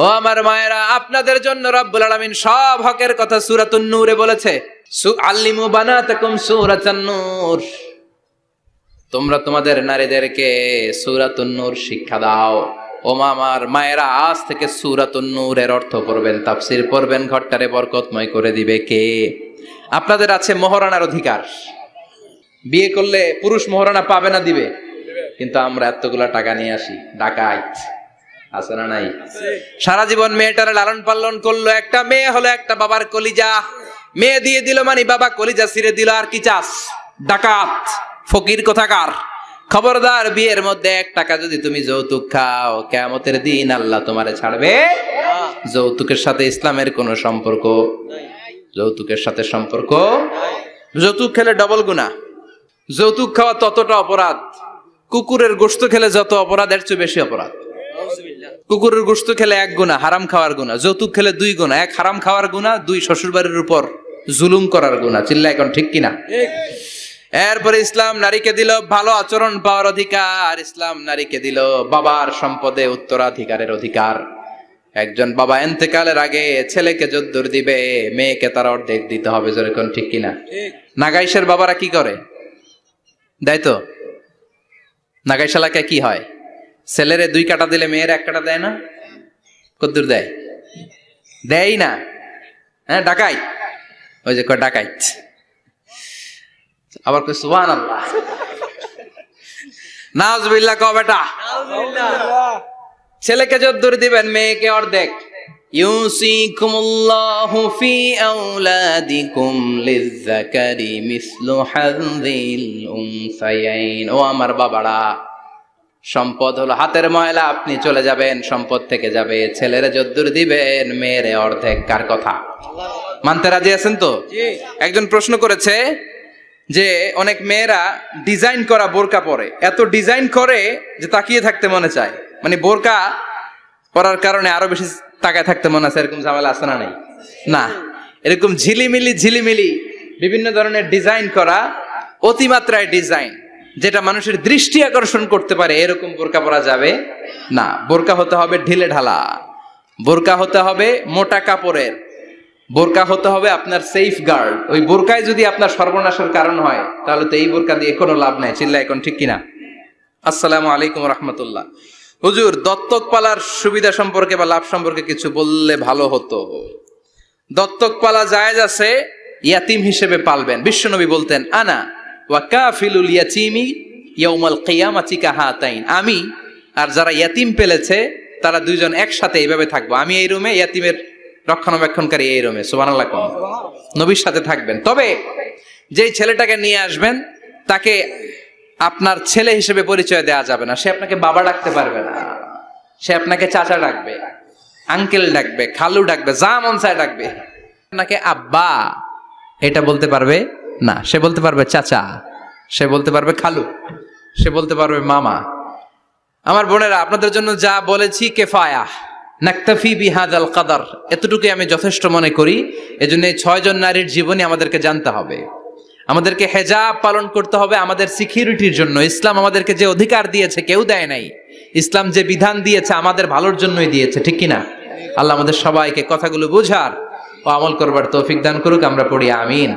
ও আমার মায়েরা, আপনাদের জন্য রব্বুল আলামিন সব হকের কথা সূরাতুন নূরে বলেছে। আল্লিমু তোমরা তোমাদের নারীদেরকে সূরাতুন শিক্ষা দাও। ও আমার মায়েরা, আজ থেকে সূরাতুন নূরের অর্থ পড়বেন, তাফসীর পড়বেন, ঘরটারে বরকতময় করে দিবে কে? আপনাদের আছে মহারানার অধিকার। বিয়ে করলে পুরুষ মহারানা পাবে না দিবে। কিন্তু আমরা এতগুলা টাকা নিয়ে আসি ডাকাইত আছে না নাই? সারা জীবন মেয়েটার লালন পালন করল একটা মেয়ে হলো একটা বাবার কলিজা। মেয়ে দিয়ে দিল মানে বাবা কলিজা ছিঁড়ে দিল আর কি চাস? ডাকাত ফকির কোথাকার? খবরদার বিয়ের মধ্যে এক টাকা যদি তুমি যৌতুক খাও কেমতের দিন আল্লাহ তোমারে ছাড়বে। যৌতুকের সাথে ইসলামের কোনো সম্পর্ক? যৌতুকের সাথে সম্পর্ক? যৌতুক খেলে ডবল গুণা যৌতুক খাওয়া ততটা অপরাধ। কুকুরের গোস্ত খেলে যত অপরাধ এর চেয়ে বেশি অপরাধ। কুকুরের গোস্ত খেলে এক গুণা, হারাম খাওয়ার গুণা, যৌতুক খেলে দুই গুণা, এক হারাম খাওয়ার গুণা, দুই শ্বশুরবাড়ির উপর জুলুম করার গুণা। চিল্লা এখন ঠিক কিনা? এরপরে ইসলাম নারীকে দিল ভালো আচরণ পাওয়ার অধিকার। ইসলাম নারীকে দিল বাবার সম্পদে উত্তরাধিকারের অধিকার। একজন বাবা এন্তেকালের আগে ছেলেকে যদ্দুর দিবে, মেয়েকে তার অর্ধেক দিতে হবে যেরকম ঠিক কিনা? নাগাইশের বাবারা কি করে? দেয় তো? নাগাইশ এলাকায় কি হয়? ছেলেরে দুই কাটা দিলে মেয়ের এক কাটা দেয় না? কদ্দুর দেয়। দেয় না। হ্যাঁ ডাকাই। ওই যে কয় ডাকাইত আবার কই সুবহান আল্লাহ নাজবিল্লাহ ক বেটা? ছেলেকে যদ্দুর দিবেন, মেয়েকে অর্ধেক। ইউসিকুমুল্লাহু ফি আওলাদিকুম লিযযাকারি মিসলু হাযিল উনসায়াইন। ও আমার বাবারা। সম্পদ হলো হাতের ময়লা আপনি চলে যাবেন সম্পদ থেকে যাবে। ছেলেরে যদ্দুর দিবেন মেয়েরে অর্ধেক কার কথা? মানতে রাজি আছেন তো? একজন প্রশ্ন করেছে যে অনেক মেয়েরা ডিজাইন করা বোরকা পরে। এত ডিজাইন করে যে তাকিয়ে থাকতে মনে চায়। মানে বোরকা পরার কারণে আরও বেশি তাকায় থাকতে মনে আছে এরকম ঝামেলা আছে না নাই? না। এরকম ঝিলিমিলি ঝিলিমিলি বিভিন্ন ধরনের ডিজাইন করা অতিমাত্রায় ডিজাইন। যেটা মানুষের দৃষ্টি আকর্ষণ করতে পারে, এরকম বোরকা পরা যাবে না। বোরকা হতে হবে ঢিলে ঢালা। বোরকা হতে হবে মোটা কাপড়ের। বোরকা হতে হবে আপনার সেফ গার্ড ওই বোরকায় যদি আপনার সর্বনাশের কারণ হয়, তাহলে তো এই বোরকা দিয়ে কোনো লাভ নাই। চিল্লা এখন ঠিক কিনা? আসসালামু আলাইকুম রহমতুল্লাহ। হুজুর, দত্তক পালার সুবিধা সম্পর্কে বা লাভ সম্পর্কে কিছু বললে ভালো হতো। দত্তক পালা জায়েজ আছে, ইয়াতিম হিসেবে পালবেন। বিশ্বনবী বলতেন, আনা ওয়া কাফিলুল ইয়াতিমি ইয়াউমাল কিয়ামাতি কাহাতাইন আমি আর যারা ইয়াতিম পেলেছে, তারা দুইজন একসাথে এইভাবে থাকব। আমি এই রুমে ইয়াতিমের রক্ষণাবেক্ষণকারী এই রুমে, সুবহানাল্লাহ কোন নবীর সাথে থাকবেন। তবে যেই ছেলেটাকে নিয়ে আসবেন, তাকে আপনার ছেলে হিসেবে পরিচয় দেওয়া যাবে না। সে আপনাকে বাবা ডাকতে পারবে না। সে আপনাকে চাচা ডাকবে আঙ্কেল ডাকবে, খালু ডাকবে, যা মন ডাকবে। আপনাকে আব্বা এটা বলতে পারবে না, সে বলতে পারবে চাচা, সে বলতে পারবে খালু, সে বলতে পারবে মামা। আমার বোনেরা, আপনাদের জন্য যা বলেছি কেফায়া। নাক্তাফি বিহাদাল কাদার, এতটুকুই আমি যথেষ্ট মনে করি, এজন্য এই ছয়জন নারীর জীবনী আমাদেরকে জানতে হবে। আমাদেরকে হেজাব পালন করতে হবে আমাদের সিকিউরিটির জন্য। ইসলাম আমাদেরকে যে অধিকার দিয়েছে কেউ দেয় নাই। ইসলাম যে বিধান দিয়েছে আমাদের ভালোর জন্যই দিয়েছে, ঠিক কিনা? আল্লাহ আমাদের সবাইকে কথাগুলো বুঝার ও আমল করবার তৌফিক দান করুক, আমরা পড়ি আমিন।